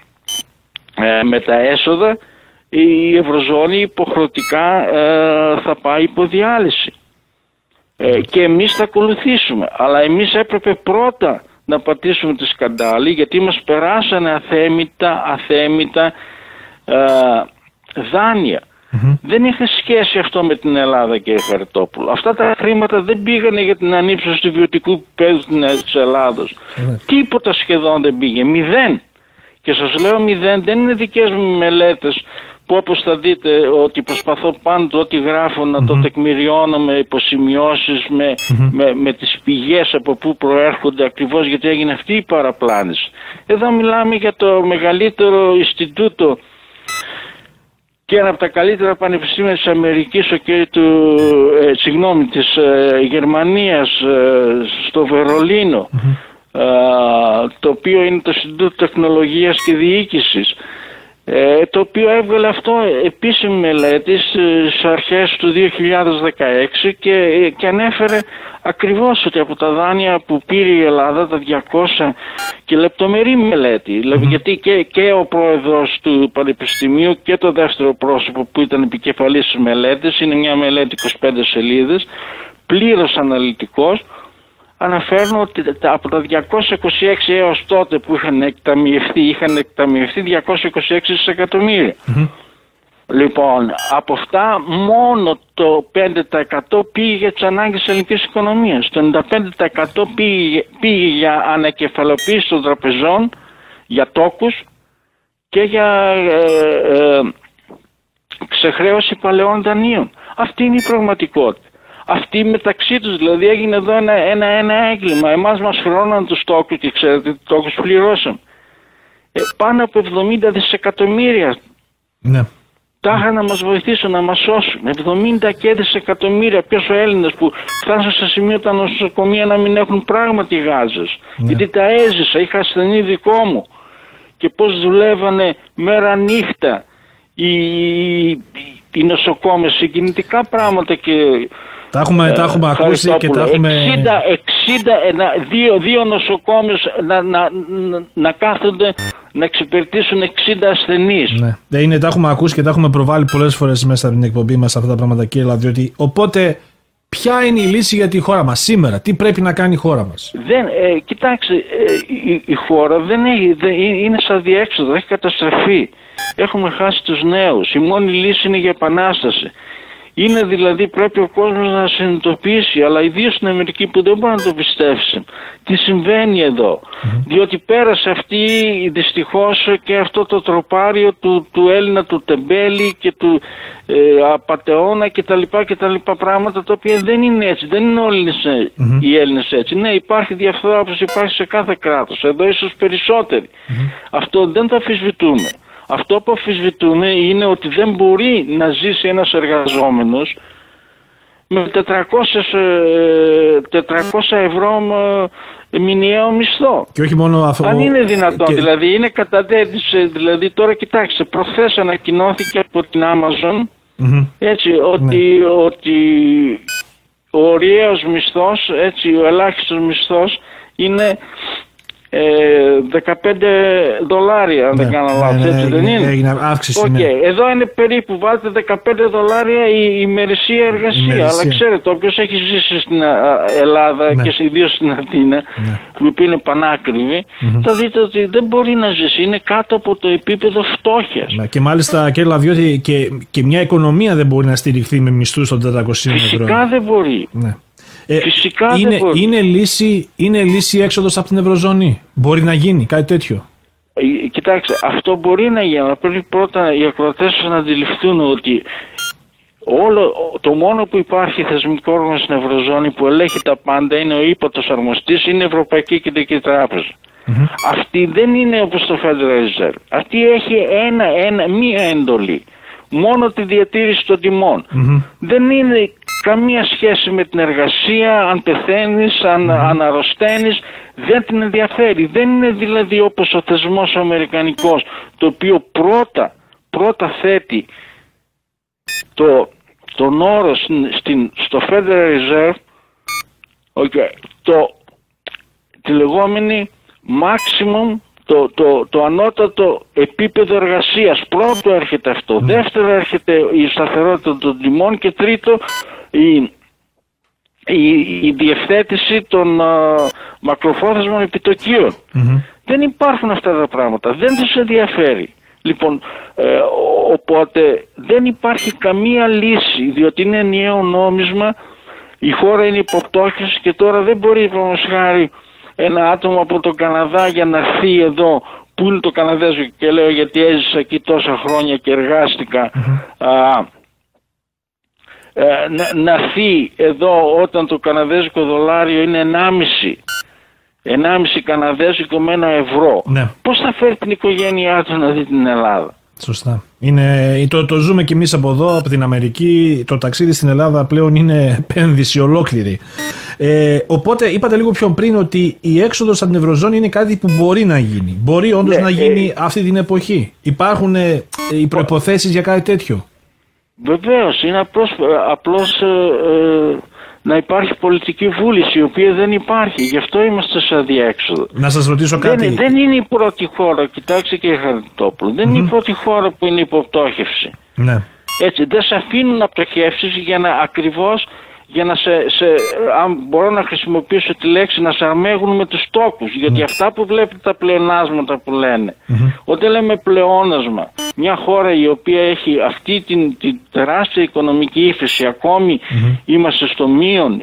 ε, με τα έσοδα, η Ευρωζώνη υποχρεωτικά ε, θα πάει υπό διάλυση. Ε, και εμείς θα ακολουθήσουμε. Αλλά εμείς έπρεπε πρώτα να πατήσουμε τη σκαντάλη γιατί μας περάσανε αθέμητα, αθέμητα ε, δάνεια. Δεν είχε σχέση αυτό με την Ελλάδα κύριε Χαριτόπουλο. Αυτά τα χρήματα δεν πήγανε για την ανύψωση του βιωτικού επίπεδου της Ελλάδος. Τίποτα σχεδόν δεν πήγε. Μηδέν. Και σας λέω μηδέν δεν είναι δικές μου μελέτες που όπως θα δείτε ότι προσπαθώ πάντοτε ό,τι γράφω να το τεκμηριώνω με υποσημειώσεις, με, με, με τις πηγές από πού προέρχονται ακριβώς γιατί έγινε αυτή η παραπλάνηση. Εδώ μιλάμε για το μεγαλύτερο Ινστιτούτο και ένα από τα καλύτερα πανεπιστήμια της Αμερικής και του, ε, συγγνώμη, της ε, Γερμανίας ε, στο βερολινο ε, το οποίο είναι το Ινστιτούτο Τεχνολογίας και Διοίκησης ε, το οποίο έβγαλε αυτό επίσημη μελέτη ε, στις αρχές του 2016 και, και ανέφερε ακριβώς ότι από τα δάνεια που πήρε η Ελλάδα τα 200 και λεπτομερή μελέτη δηλαδή γιατί και, και ο πρόεδρος του Πανεπιστημίου και το δεύτερο πρόσωπο που ήταν επικεφαλής της μελέτης είναι μια μελέτη 25 σελίδες πλήρως αναλυτικός αναφέρουν ότι τα- από τα 226 έως τότε που είχαν εκταμιευτεί, είχαν εκταμιευτεί 226 δισεκατομμύρια. Λοιπόν, από αυτά μόνο το 5% πήγε για τις ανάγκες της ελληνικής οικονομίας. Το 95% πήγε, πήγε για ανακεφαλοποίηση των τραπεζών, για τόκους και για ε, ε, ξεχρέωση παλαιών δανείων. Αυτή είναι η πραγματικότητα. Αυτοί μεταξύ τους δηλαδή έγινε εδώ ένα, ένα, ένα έγκλημα. Εμάς μας χρώναν τους τόκους και ξέρετε τι τόκους πληρώσαν. Ε, πάνω από 70 δισεκατομμύρια Ναι. τα είχαν να μας βοηθήσουν να μας σώσουν. 70 και δισεκατομμύρια ποιος ο Έλληνας που φτάσαν σε σημείο τα νοσοκομεία να μην έχουν πράγματι γάζες. Γιατί τα έζησα, είχα ασθενή δικό μου. Και πώς δουλεύανε μέρα νύχτα οι, οι νοσοκόμες, συγκινητικά πράγματα και Τα έχουμε, τα έχουμε ακούσει και τα έχουμε... 60, 60 ένα, δύο, δύο νοσοκόμες να, να, να, να κάθονται να εξυπηρετήσουν 60 ασθενείς. Ναι. Δεν είναι, τα έχουμε ακούσει και τα έχουμε προβάλει πολλές φορές μέσα από την εκπομπή μας αυτά τα πράγματα, κύριε Λαδιώτη. Οπότε, ποια είναι η λύση για τη χώρα μας σήμερα, τι πρέπει να κάνει η χώρα μας; Δεν, ε, κοιτάξτε, ε, η, η χώρα δεν έχει, δεν, είναι σαν διέξοδο, έχει καταστραφεί. Έχουμε χάσει τους νέους. Η μόνη λύση είναι για επανάσταση. Είναι δηλαδή πρέπει ο κόσμος να συνειδητοποιήσει, αλλά ιδίως στην Αμερική που δεν μπορεί να το πιστέψει, τι συμβαίνει εδώ. Διότι πέρασε αυτή δυστυχώς και αυτό το τροπάριο του, του Έλληνα του Τεμπέλη και του ε, Απατεώνα και τα λοιπά και τα λοιπά πράγματα τα οποία δεν είναι έτσι, δεν είναι όλοι σε- οι Έλληνες έτσι. Ναι υπάρχει διαφθορά όπως υπάρχει σε κάθε κράτος, εδώ ίσως περισσότεροι. Αυτό δεν το αφισβητούμε. Αυτό που αφισβητούμε είναι ότι δεν μπορεί να ζήσει ένας εργαζόμενος με 400, ε, 400 ευρώ ε, μηνιαίο μισθό. Και όχι μόνο αυτό. Αν είναι δυνατόν, και- δηλαδή είναι κατατέθησε, δηλαδή τώρα κοιτάξτε, προχθές ανακοινώθηκε από την Amazon Μμμ. έτσι ότι, ότι ο ωριαίος μισθός, έτσι ο ελάχιστος μισθός είναι ε, 15 δολάρια, αν δεν κάνω λάθος, ναι, έτσι δεν έγινε- είναι; έγινε αύξηση, Οκ, ναι. Εδώ είναι περίπου, βάλτε 15 δολάρια η ημερησία εργασία. Ημερησία. Αλλά ξέρετε, όποιος έχει ζήσει στην α, α, Ελλάδα Ναι. και ιδίως στην Αθήνα, που είναι πανάκριβη, θα δείτε ότι δεν μπορεί να ζήσει. Είναι κάτω από το επίπεδο φτώχειας. Ναι, Και μάλιστα και διότι και, και μια οικονομία δεν μπορεί να στηριχθεί με μισθούς των 400 ευρώ. Φυσικά δεν μπορεί. Ναι. Ε, Φυσικά δεν είναι, μπορεί. είναι, λύση, είναι λύση έξοδος από την Ευρωζώνη. Μπορεί να γίνει κάτι τέτοιο. Ε, Κοιτάξτε, αυτό μπορεί να γίνει, αλλά πρέπει πρώτα οι ακροατές να αντιληφθούν ότι όλο, το μόνο που υπάρχει θεσμικό όργανο στην Ευρωζώνη που ελέγχει τα πάντα είναι ο ύπατος αρμοστής, είναι η Ευρωπαϊκή Κεντρική Τράπεζα. Αυτή δεν είναι όπως το Federal Reserve. Αυτή έχει ένα, ένα, μία εντολή. Μόνο τη διατήρηση των τιμών. Δεν είναι καμία σχέση με την εργασία, αν πεθαίνεις, αν, αν αρρωσταίνεις, δεν την ενδιαφέρει. Δεν είναι δηλαδή όπως ο θεσμός ο Αμερικανικός, το οποίο πρώτα, πρώτα θέτει το, τον όρο στην, στην- στο Federal Reserve okay, το, τη λεγόμενη maximum το, το, το ανώτατο επίπεδο εργασίας. Πρώτο έρχεται αυτό. Δεύτερο έρχεται η σταθερότητα των τιμών και τρίτο η, η, η διευθέτηση των α, μακροπρόθεσμων επιτοκίων. Δεν υπάρχουν αυτά τα πράγματα. Δεν τους ενδιαφέρει. Λοιπόν, ε, ο- οπότε δεν υπάρχει καμία λύση, διότι είναι ενιαίο νόμισμα, η χώρα είναι υποπτώχευση και τώρα δεν μπορεί, παραδείγματος χάρη, ένα άτομο από τον Καναδά για να έρθει εδώ, που είναι το Καναδέζικο και λέω γιατί έζησα εκεί τόσα χρόνια και εργάστηκα, α, ε, να, να έρθει εδώ όταν το καναδέζικο δολάριο είναι 1,5 1,5 καναδέζικο με ένα ευρώ. Ναι. Πώς θα φέρει την οικογένειά του να δει την Ελλάδα; Σωστά. Είναι, το, το ζούμε κι εμείς από εδώ, από την Αμερική. Το ταξίδι στην Ελλάδα πλέον είναι επένδυση ολόκληρη. Ε, οπότε είπατε λίγο πιο πριν ότι η έξοδος από την Ευρωζώνη είναι κάτι που μπορεί να γίνει. Μπορεί όντως Ναι, να γίνει αυτή την εποχή. Υπάρχουν ε, οι προϋποθέσεις για κάτι τέτοιο; Βεβαίως, είναι απλώς, απλώς ε, ε, να υπάρχει πολιτική βούληση, η οποία δεν υπάρχει. Γι' αυτό είμαστε σε αδιέξοδο. Να σας ρωτήσω κάτι. Δεν, δεν είναι η πρώτη χώρα, κοιτάξτε κύριε Χαριτόπουλο, δεν είναι η πρώτη χώρα που είναι υποπτώχευση. Ναι. Έτσι, δεν σε αφήνουν να πτωχεύσεις για να ακριβώς για να σε, σε, αν μπορώ να χρησιμοποιήσω τη λέξη, να σε αρμέγουν με τους τόκους. Γιατί αυτά που βλέπετε τα πλεονάσματα που λένε, όταν λέμε πλεόνασμα, μια χώρα η οποία έχει αυτή την, την τεράστια οικονομική ύφεση, ακόμη είμαστε στο μείον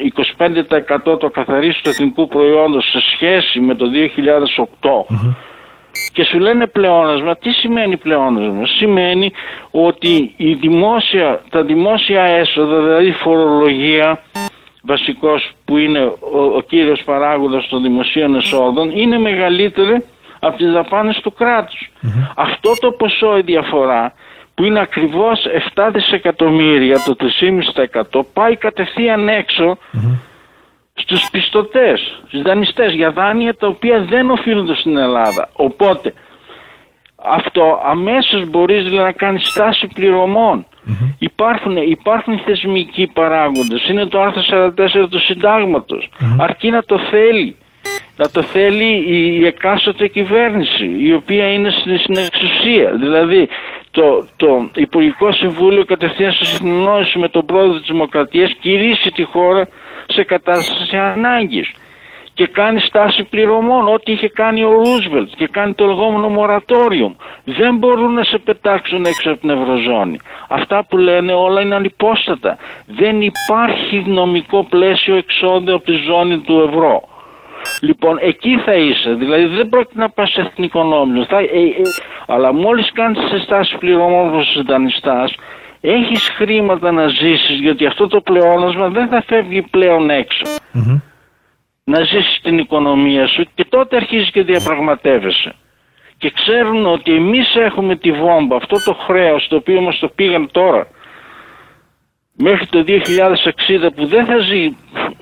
25% το καθαρίστου του εθνικού προϊόντος σε σχέση με το 2008, και σου λένε πλεόνασμα. Τι σημαίνει πλεόνασμα; Σημαίνει ότι η δημόσια, τα δημόσια έσοδα, δηλαδή η φορολογία, βασικός που είναι ο, ο κύριος παράγοντας των δημοσίων εσόδων, είναι μεγαλύτερη από τις δαπάνες του κράτους. Αυτό το ποσό η διαφορά που είναι ακριβώς 7 δισεκατομμύρια, το 3,5% πάει κατευθείαν έξω στους πιστωτές, στους δανειστές για δάνεια τα οποία δεν οφείλονται στην Ελλάδα. Οπότε αυτό αμέσως μπορείς δηλαδή, να κάνεις στάση πληρωμών. Υπάρχουν, υπάρχουν θεσμικοί παράγοντες, είναι το άρθρο 44 του συντάγματος, αρκεί να το θέλει. Να το θέλει η, η εκάστοτε κυβέρνηση, η οποία είναι στην, στην εξουσία. Δηλαδή, το, το Υπουργικό Συμβούλιο κατευθείαν σε συνεννόηση με τον πρόεδρο της Δημοκρατίας κηρύσσει τη χώρα σε κατάσταση ανάγκης και κάνει στάση πληρωμών ό,τι είχε κάνει ο Ρούσβελτ και κάνει το λεγόμενο μορατόριο. Δεν μπορούν να σε πετάξουν έξω από την Ευρωζώνη. Αυτά που λένε όλα είναι ανυπόστατα. Δεν υπάρχει νομικό πλαίσιο εξόδου από τη ζώνη του ευρώ. Λοιπόν, εκεί θα είσαι. Δηλαδή δεν πρόκειται να πας σε εθνικό νόμισμα. Θα, ε, ε, αλλά μόλις κάνεις σε στάση πληρωμών προς τους δανειστάς, έχεις χρήματα να ζήσεις γιατί αυτό το πλεόνασμα δεν θα φεύγει πλέον έξω. Να ζήσεις την οικονομία σου και τότε αρχίζεις και διαπραγματεύεσαι. Και ξέρουν ότι εμείς έχουμε τη βόμβα, αυτό το χρέος το οποίο μας το πήγαν τώρα μέχρι το 2060 που δεν θα ζει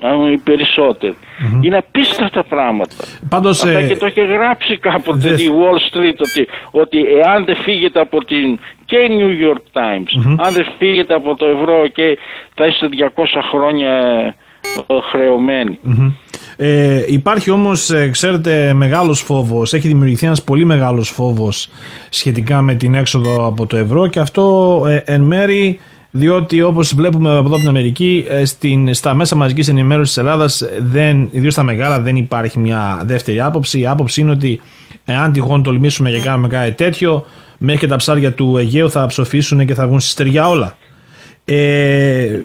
α, οι περισσότεροι. Είναι απίστευτα πράγματα. Πάντως, Αυτά ε, και το είχε γράψει κάποτε δεν- η Wall Street ότι, ότι εάν δεν φύγετε από την και η New York Times αν δεν φύγετε από το ευρώ και θα είστε 200 χρόνια ε, χρεωμένοι. Μμμ. Ε, υπάρχει όμως, ε, ξέρετε, μεγάλος φόβος, έχει δημιουργηθεί ένας πολύ μεγάλος φόβος σχετικά με την έξοδο από το ευρώ και αυτό ε, εν μέρη διότι όπως βλέπουμε από εδώ από την Αμερική ε, στην, στα μέσα μαζικής ενημέρωσης της Ελλάδας δεν, ιδίως στα μεγάλα δεν υπάρχει μια δεύτερη άποψη. Η άποψη είναι ότι εάν τυχόν τολμήσουμε και κάνουμε κάτι τέτοιο μέχρι και τα ψάρια του Αιγαίου θα ψοφήσουν και θα βγουν στη στεριά όλα. Ε,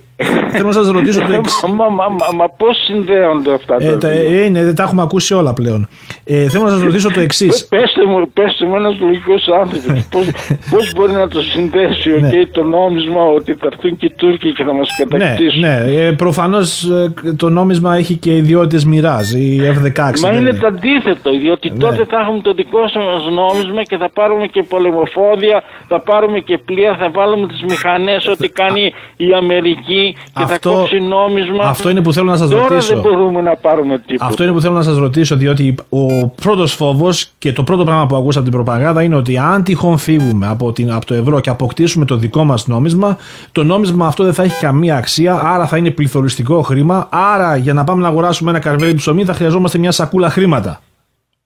θέλω να σας ρωτήσω το εξής. Μα, μα, μα, μα πώς συνδέονται αυτά ε, τα ε, είναι, τα έχουμε ακούσει όλα πλέον. Ε, θέλω να σας ρωτήσω το εξής. Πέστε μου, πέστε μου ένας λογικός άνθρωπος. Πώς μπορεί να το συνδέσει ναι. okay, το νόμισμα ότι θα έρθουν και οι Τούρκοι και θα μας κατακτήσουν; Ναι, ναι. Ε, προφανώς ε, το νόμισμα έχει και ιδιότητε μοιράζ, η F16. Μα είναι το αντίθετο, διότι ναι. τότε θα έχουμε το δικό μα νόμισμα και θα πάρουμε και πολεμοφόδια, θα πάρουμε και πλοία, θα βάλουμε τις μηχανές, ό,τι κάνει η Αμερική και αυτό, θα κόψει νόμισμα. Αυτό είναι που θέλω να σας ρωτήσω. Τώρα δεν μπορούμε να πάρουμε τίποτα. Αυτό είναι που θέλω να σας ρωτήσω, διότι ο πρώτος φόβος και το πρώτο πράγμα που ακούσα από την προπαγάνδα είναι ότι αν τυχόν φύγουμε από, την, από το ευρώ και αποκτήσουμε το δικό μας νόμισμα, το νόμισμα αυτό δεν θα έχει καμία αξία, άρα θα είναι πληθωριστικό χρήμα. Άρα για να πάμε να αγοράσουμε ένα καρβέλι ψωμί θα χρειαζόμαστε μια σακούλα χρήματα.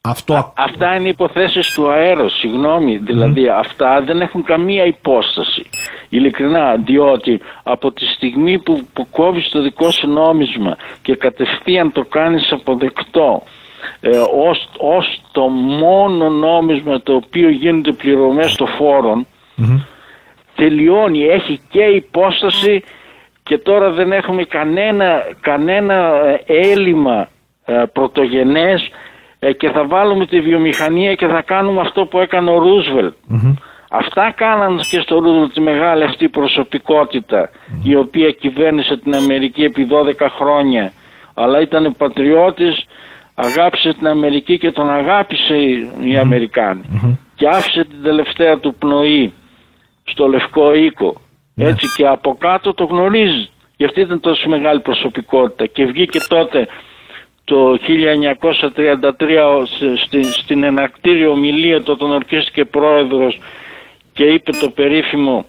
Αυτό... αυτά είναι υποθέσεις του αέρος, συγγνώμη. Δηλαδή αυτά δεν έχουν καμία υπόσταση. Ειλικρινά, διότι από τη στιγμή που, που κόβεις το δικό σου νόμισμα και κατευθείαν το κάνεις αποδεκτό ε, ως, ως το μόνο νόμισμα το οποίο γίνονται πληρωμές των φόρων τελειώνει, έχει και υπόσταση και τώρα δεν έχουμε κανένα, κανένα ε, έλλειμμα ε, πρωτογενές ε, και θα βάλουμε τη βιομηχανία και θα κάνουμε αυτό που έκανε ο ρουσβελτ Αυτά κάναν και στο Ρούσβελτ τη μεγάλη αυτή προσωπικότητα η οποία κυβέρνησε την Αμερική επί 12 χρόνια αλλά ήταν πατριώτης, αγάπησε την Αμερική και τον αγάπησε οι αμερικανοι και άφησε την τελευταία του πνοή στο Λευκό Οίκο. Ναι. Έτσι και από κάτω το γνωρίζει. Γι' αυτή ήταν τόσο μεγάλη προσωπικότητα. Και βγήκε τότε το 1933 στην, στην ενακτήριο ομιλία του τον ορκίστηκε πρόεδρος και είπε το περίφημο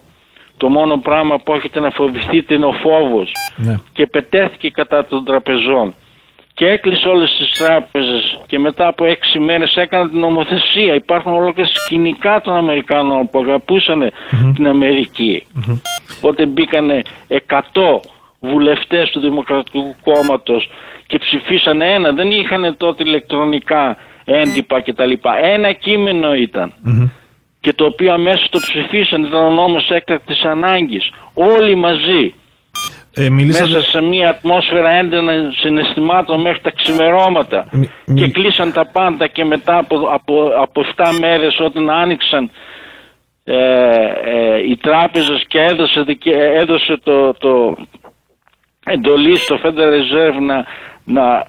το μόνο πράγμα που έχετε να φοβηθείτε είναι ο φόβος ναι. και πετέθηκε κατά των τραπεζών και έκλεισε όλες τις τράπεζες και μετά από έξι μέρες έκανε την νομοθεσία υπάρχουν ολόκληρα σκηνικά των Αμερικάνων που αγαπουσαν την Αμερική mm-hmm. οπότε μπήκανε 100 βουλευτές του Δημοκρατικού Κόμματος και ψηφίσανε ένα, δεν είχαν τότε ηλεκτρονικά έντυπα κτλ. Ένα κείμενο και το οποίο αμέσως το ψηφίσανε, ήταν ο νόμος έκτακτης ανάγκης. Όλοι μαζί. Ε, Μέσα σε μια ατμόσφαιρα έντονα συναισθημάτων μέχρι τα ξημερώματα και κλείσαν τα πάντα και μετά από, από, από 7 μέρες όταν άνοιξαν ε, ε, οι τράπεζες και έδωσε, έδωσε το, το εντολή στο Federal Reserve να, να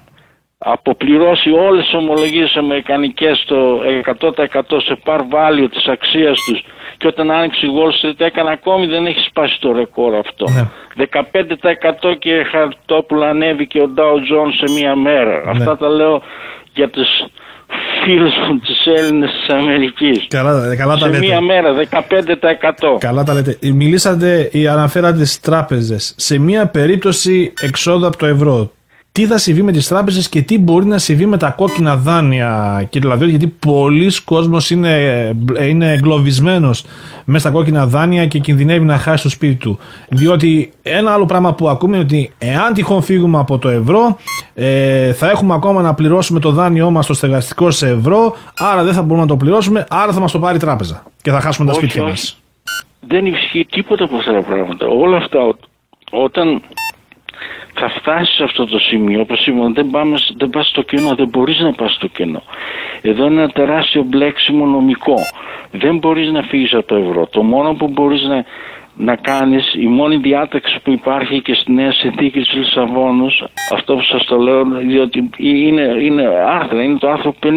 αποπληρώσει όλες τις ομολογίες αμερικανικές στο 100% σε par value της αξίας τους και όταν άνοιξε η Wall Street έκανε ακόμη δεν έχει σπάσει το ρεκόρ αυτό. Ναι. 15% και Χαρτόπουλα ανέβηκε ο Dow Jones σε μία μέρα. Ναι. Αυτά τα λέω για τους φίλους μου τους Έλληνες της Αμερικής. Καλά, καλά σε τα μία μέρα 15%. Καλά τα λέτε. Μιλήσατε ή αναφέρατε τις τράπεζες. Σε μία περίπτωση εξόδου από το ευρώ τι θα συμβεί με τις τράπεζες και τι μπορεί να συμβεί με τα κόκκινα δάνεια κύριε Λαβιώτη γιατί πολλοί κόσμος είναι, είναι εγκλωβισμένος μέσα στα κόκκινα δάνεια και κινδυνεύει να χάσει το σπίτι του. Διότι ένα άλλο πράγμα που ακούμε είναι ότι εάν τυχόν φύγουμε από το ευρώ ε, θα έχουμε ακόμα να πληρώσουμε το δάνειό μας στο στεγαστικό σε ευρώ άρα δεν θα μπορούμε να το πληρώσουμε άρα θα μας το πάρει η τράπεζα και θα χάσουμε τα σπίτια μας. Δεν ισχύει τίποτα από αυτά τα πράγματα. Όλα αυτά όταν θα φτάσεις σε αυτό το σημείο. Όπως είπαμε, δεν, πάμε, δεν πας στο κενό, δεν μπορείς να πας στο κενό. Εδώ είναι ένα τεράστιο μπλέξιμο νομικό. Δεν μπορείς να φύγεις από το ευρώ. Το μόνο που μπορείς να, να κάνεις, η μόνη διάταξη που υπάρχει και στη νέα συνθήκη της Λισαβόνου, αυτό που σας το λέω, διότι είναι, είναι άρθρα, είναι το άρθρο 50,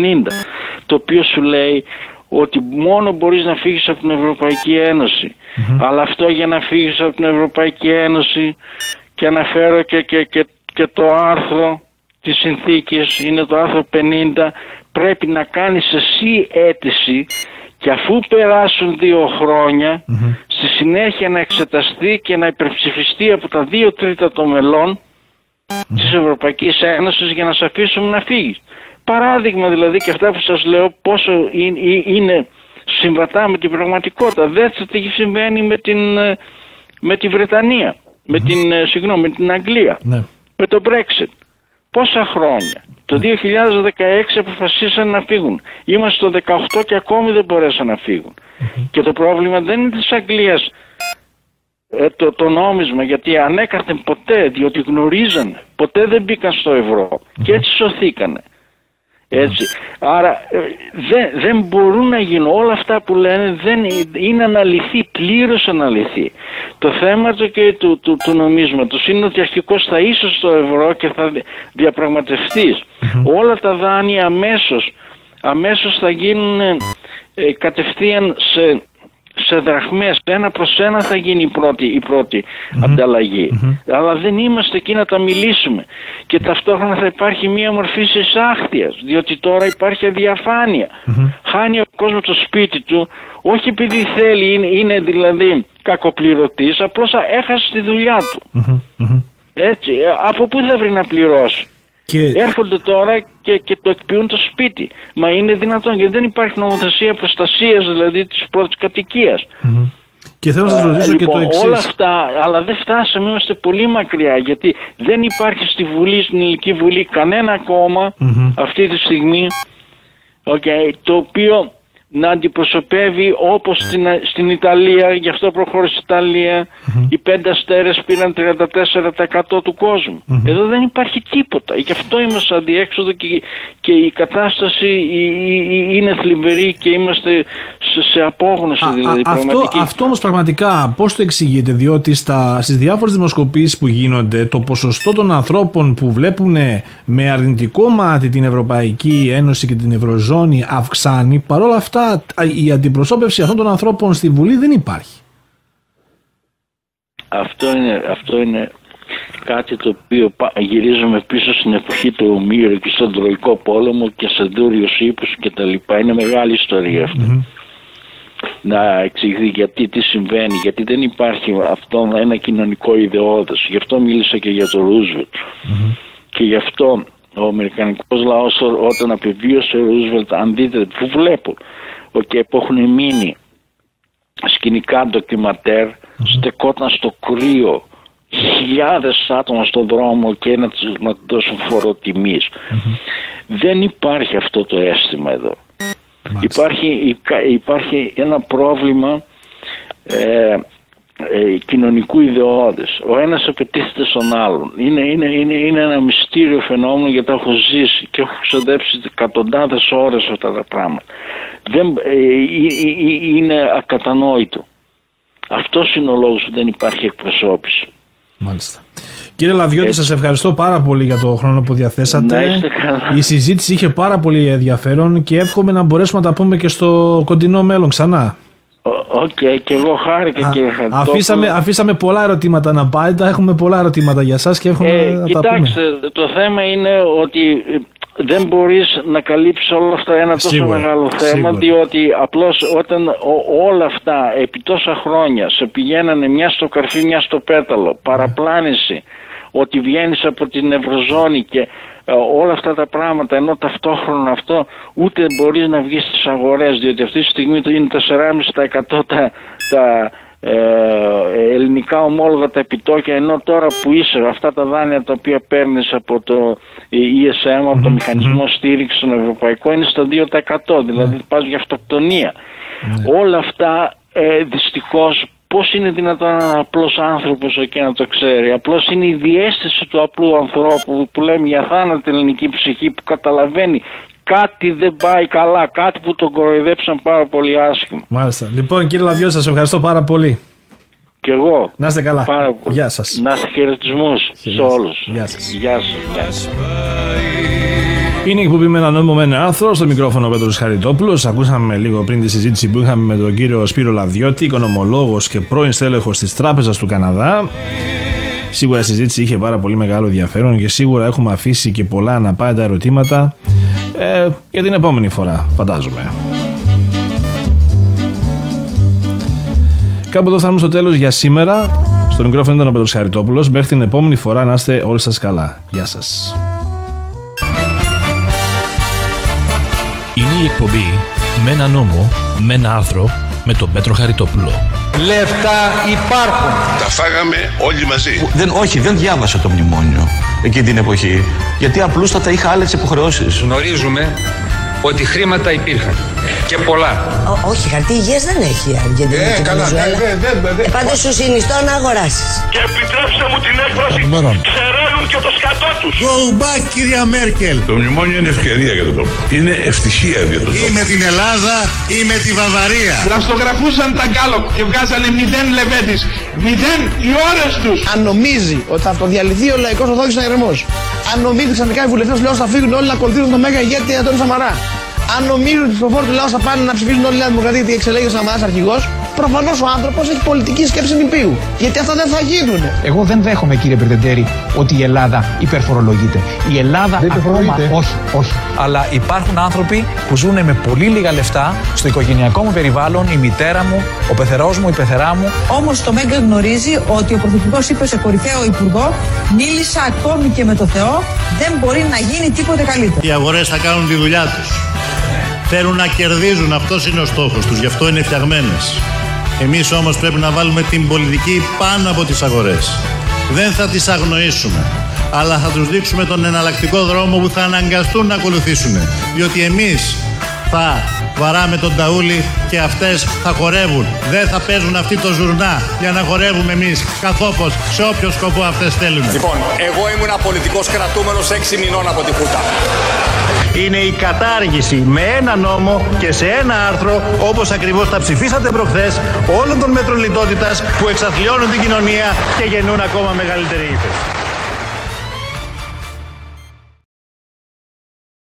το οποίο σου λέει ότι μόνο μπορείς να φύγεις από την Ευρωπαϊκή Αλλά αυτό για να φύγεις από την Ευρωπαϊκή Ένωση και αναφέρω και, και, και, και το άρθρο της συνθήκης, είναι το άρθρο 50, πρέπει να κάνεις εσύ αίτηση και αφού περάσουν δύο στη συνέχεια να εξεταστεί και να υπερψηφιστεί από τα δύο τρίτα των μελών της Ευρωπαϊκής Ένωσης για να σε αφήσουμε να φύγεις. Παράδειγμα δηλαδή και αυτά που σας λέω πόσο είναι, είναι συμβατά με την πραγματικότητα. Δεν τι συμβαίνει με την, ε, με τη Βρετανία, με την, ε, συγγνώμη, με την Αγγλία, Ναι. με το Brexit. Πόσα χρόνια. Το 2016 αποφασίσαν να φύγουν. Είμαστε στο 18 και ακόμη δεν μπορέσαν να φύγουν. Και το πρόβλημα δεν είναι της Αγγλίας ε, το, το νόμισμα γιατί ανέκαθεν ποτέ διότι γνωρίζαν ποτέ δεν μπήκαν στο ευρώ και έτσι σωθήκανε. Έτσι. Άρα ε, δεν, δεν μπορούν να γίνουν όλα αυτά που λένε δεν είναι αναλυθεί, πλήρως αναλυθεί. Το θέμα του, και του, του, του νομίσματος είναι ότι αρχικώς θα είσαι στο ευρώ και θα διαπραγματευτείς. Όλα τα δάνεια αμέσως, αμέσως θα γίνουν ε, κατευθείαν σε σε δραχμές, ένα προς ένα θα γίνει η πρώτη, η πρώτη ανταλλαγή. Αλλά δεν είμαστε εκεί να τα μιλήσουμε. Και ταυτόχρονα θα υπάρχει μία μορφή εισάχθειας, διότι τώρα υπάρχει αδιαφάνεια. Χάνει ο κόσμος το σπίτι του, όχι επειδή θέλει, είναι, είναι δηλαδή κακοπληρωτής, απλώς έχασε τη δουλειά του. Έτσι, ε, από πού θα βρει να πληρώσει; Και... Έρχονται τώρα και, και το εκποιούν το σπίτι. Μα είναι δυνατόν γιατί δεν υπάρχει νομοθεσία προστασίας δηλαδή της πρώτης κατοικίας. Και θέλω να σας ρωτήσω λοιπόν, και το εξής. Όλα αυτά, αλλά δεν φτάσαμε, είμαστε πολύ μακριά γιατί δεν υπάρχει στη Βουλή, στην Ελληνική Βουλή, κανένα κόμμα αυτή τη στιγμή okay, το οποίο να αντιπροσωπεύει όπως στην, στην Ιταλία, γι' αυτό προχώρησε η Ιταλία, οι πέντε αστέρες πήραν 34% του κόσμου. Εδώ δεν υπάρχει τίποτα. Γι' αυτό είμαστε αντιέξοδο και, και η κατάσταση είναι θλιβερή και είμαστε σε, σε απόγνωση δηλαδή. αυτό, αυτό όμως πραγματικά πώς το εξηγείτε, διότι στα, στις διάφορες δημοσκοπήσεις που γίνονται το ποσοστό των ανθρώπων που βλέπουν με αρνητικό μάτι την Ευρωπαϊκή Ένωση και την Ευρωζώνη αυξάνει, παρόλα αυτά η αντιπροσώπευση αυτών των ανθρώπων στη Βουλή δεν υπάρχει. Αυτό είναι, αυτό είναι κάτι το οποίο γυρίζουμε πίσω στην εποχή του Ομήρου και στον Τροϊκό πόλεμο και σε δούριους ύπους και τα λοιπά. Είναι μεγάλη ιστορία Να εξηγηθεί γιατί τι συμβαίνει, γιατί δεν υπάρχει αυτό ένα κοινωνικό ιδεώδες. Γι' αυτό μίλησα και για το ρουσβελτ Και γι' αυτό ο Αμερικανικός λαός όταν απεβίωσε ο Ρούσβελτ, αν δείτε που βλέπω, και που έχουν μείνει σκηνικά ντοκιματέρ, στεκόταν στο κρύο χιλιάδες άτομα στον δρόμο και να τους να δώσουν φορό Δεν υπάρχει αυτό το αίσθημα εδώ. Υπάρχει, υπάρχει ένα πρόβλημα ε, ε, κοινωνικού ιδεώδες. Ο ένας απαιτείται στον άλλον. Είναι, είναι, είναι, είναι ένα μυστήριο φαινόμενο γιατί έχω ζήσει και έχω ξοδέψει εκατοντάδες ώρες αυτά τα πράγματα. Δεν, ε, ε, ε, είναι ακατανόητο. Αυτός είναι ο λόγος που δεν υπάρχει εκπροσώπηση. Μάλιστα. Κύριε Λαβδιώτη, σας ευχαριστώ πάρα πολύ για το χρόνο που διαθέσατε. Η συζήτηση είχε πάρα πολύ ενδιαφέρον και εύχομαι να μπορέσουμε να τα πούμε και στο κοντινό μέλλον ξανά. OK, okay, και εγώ χάρηκα και αφήσαμε, αφήσαμε πολλά ερωτήματα να πάει, έχουμε πολλά ερωτήματα για σας και έχουμε ε, να τα πούμε. το θέμα είναι ότι δεν μπορείς να καλύψεις όλα αυτά ένα τόσο μεγάλο θέμα διότι απλώς όταν όλα αυτά επί τόσα χρόνια σε πηγαίνανε μια στο καρφί μια στο πέταλο παραπλάνηση ότι βγαίνεις από την Ευρωζώνη και ε, όλα αυτά τα πράγματα ενώ ταυτόχρονα αυτό ούτε μπορείς να βγεις στις αγορές διότι αυτή τη στιγμή είναι 4,5% τα, τα ε, ελληνικά ομόλογα τα επιτόκια ενώ τώρα που είσαι αυτά τα δάνεια τα οποία παίρνεις από το ESM από το μηχανισμό στήριξης στον ευρωπαϊκό είναι στο 2% δηλαδή πας για αυτοκτονία. Όλα αυτά ε, δυστυχώς Πώς είναι δυνατόν ένα απλός άνθρωπος εκεί να το ξέρει; Απλώς είναι η διέστηση του απλού ανθρώπου που λέμε για θάνατη ελληνική ψυχή που καταλαβαίνει κάτι δεν πάει καλά, κάτι που τον κοροϊδέψαν πάρα πολύ άσχημα. Μάλιστα. Λοιπόν κύριε Λαβιό σας ευχαριστώ πάρα πολύ. Και εγώ. Να είστε καλά. Πάρα πολύ. Γεια σας. Να είστε χαιρετισμούς σε όλους. Γεια σας. Γεια σας. Είναι η εκπομπή με ένα νόμιμο με ένα άρθρο. Στο μικρόφωνο ο Πέτρος Χαριτόπουλος. Ακούσαμε λίγο πριν τη συζήτηση που είχαμε με τον κύριο Σπύρο Λαδιώτη, οικονομολόγος και πρώην στέλεχος της Τράπεζας του Καναδά. Σίγουρα η συζήτηση είχε πάρα πολύ μεγάλο ενδιαφέρον και σίγουρα έχουμε αφήσει και πολλά αναπάντητα ερωτήματα ε, για την επόμενη φορά, φαντάζομαι. Κάπου εδώ φτάνουμε στο τέλος για σήμερα. Στο μικρόφωνο ήταν ο Πέτρος Χαριτόπουλος. Μέχρι την επόμενη φορά να είστε όλοι σας καλά. Γεια σας. Η εκπομπή με ένα νόμο, με ένα άρθρο, με τον Πέτρο Χαριτόπουλο. Λεφτά υπάρχουν. Τα φάγαμε όλοι μαζί. Δεν, όχι, δεν διάβασα το μνημόνιο εκείνη την εποχή. Γιατί απλούστατα είχα άλλες υποχρεώσεις. Γνωρίζουμε ότι χρήματα υπήρχαν. Και πολλά. Ό, όχι, χαρτί υγείας δεν έχει η Αργεντινή. Ε, και η καλά, Βενεζουέλα. δεν- δεν- δεν- δεν- Ε, Πάντως σου συνιστώ να αγοράσεις. Και επιτρέψτε μου την έκφραση. Ξεραίνουν και το σκατό τους. Go back, κυρία Μέρκελ. Το μνημόνιο είναι ευκαιρία για τον τόπο. Είναι ευτυχία για τον Ή τόπο. με την Ελλάδα ή με τη Βαβαρία. Βλαστογραφούσαν τα γκάλοπ και βγάζανε μηδέν λεβέντης. Μηδέν οι ώρες τους. Αν νομίζει ότι θα αυτοδιαλυθεί ο λαϊκός οδό να ηρεμό. Αν νομίζεις ξαφνικά οι βουλευτές του λαού θα φύγουν όλοι να ακολουθήσουν τον Μέγα ηγέτη Αντώνη Σαμαρά. Αν νομίζουν ότι οι ψηφοφόροι του λαού θα πάνε να ψηφίσουν όλη η Νέα Δημοκρατία γιατί εξελέγει ο Σαμαράς αρχηγός, προφανώς ο άνθρωπος έχει πολιτική σκέψη νηπίου. Γιατί αυτά δεν θα γίνουν. Εγώ δεν δέχομαι, κύριε Περτεντέρη, ότι η Ελλάδα υπερφορολογείται. Η Ελλάδα ακόμα. Όχι, όχι. Αλλά υπάρχουν άνθρωποι που ζουν με πολύ λίγα λεφτά στο οικογενειακό μου περιβάλλον, η μητέρα μου, ο πεθερός μου, η πεθερά μου. Όμως το Μέγκα γνωρίζει ότι ο Πρωθυπουργός είπε σε κορυφαίο υπουργό, μίλησα ακόμη και με το Θεό, δεν μπορεί να γίνει τίποτε καλύτερο. Οι αγορές θα κάνουν τη δουλειά τους. Θέλουν να κερδίζουν, αυτός είναι ο στόχος τους, γι' αυτό είναι φτιαγμένες. Εμείς όμως πρέπει να βάλουμε την πολιτική πάνω από τις αγορές. Δεν θα τις αγνοήσουμε, αλλά θα τους δείξουμε τον εναλλακτικό δρόμο που θα αναγκαστούν να ακολουθήσουν. Διότι εμείς θα βαράμε τον ταούλι και αυτές θα χορεύουν. Δεν θα παίζουν αυτή το ζουρνά για να χορεύουμε εμείς καθόπως σε όποιο σκοπό αυτές θέλουν. Λοιπόν, εγώ ήμουν πολιτικός κρατούμενος 6 μηνών από τη Χούτα. Είναι η κατάργηση με ένα νόμο και σε ένα άρθρο, όπως ακριβώς τα ψηφίσατε προχθές, όλων των μέτρων λιτότητας που εξαθλιώνουν την κοινωνία και γεννούν ακόμα μεγαλύτερη ύφεση.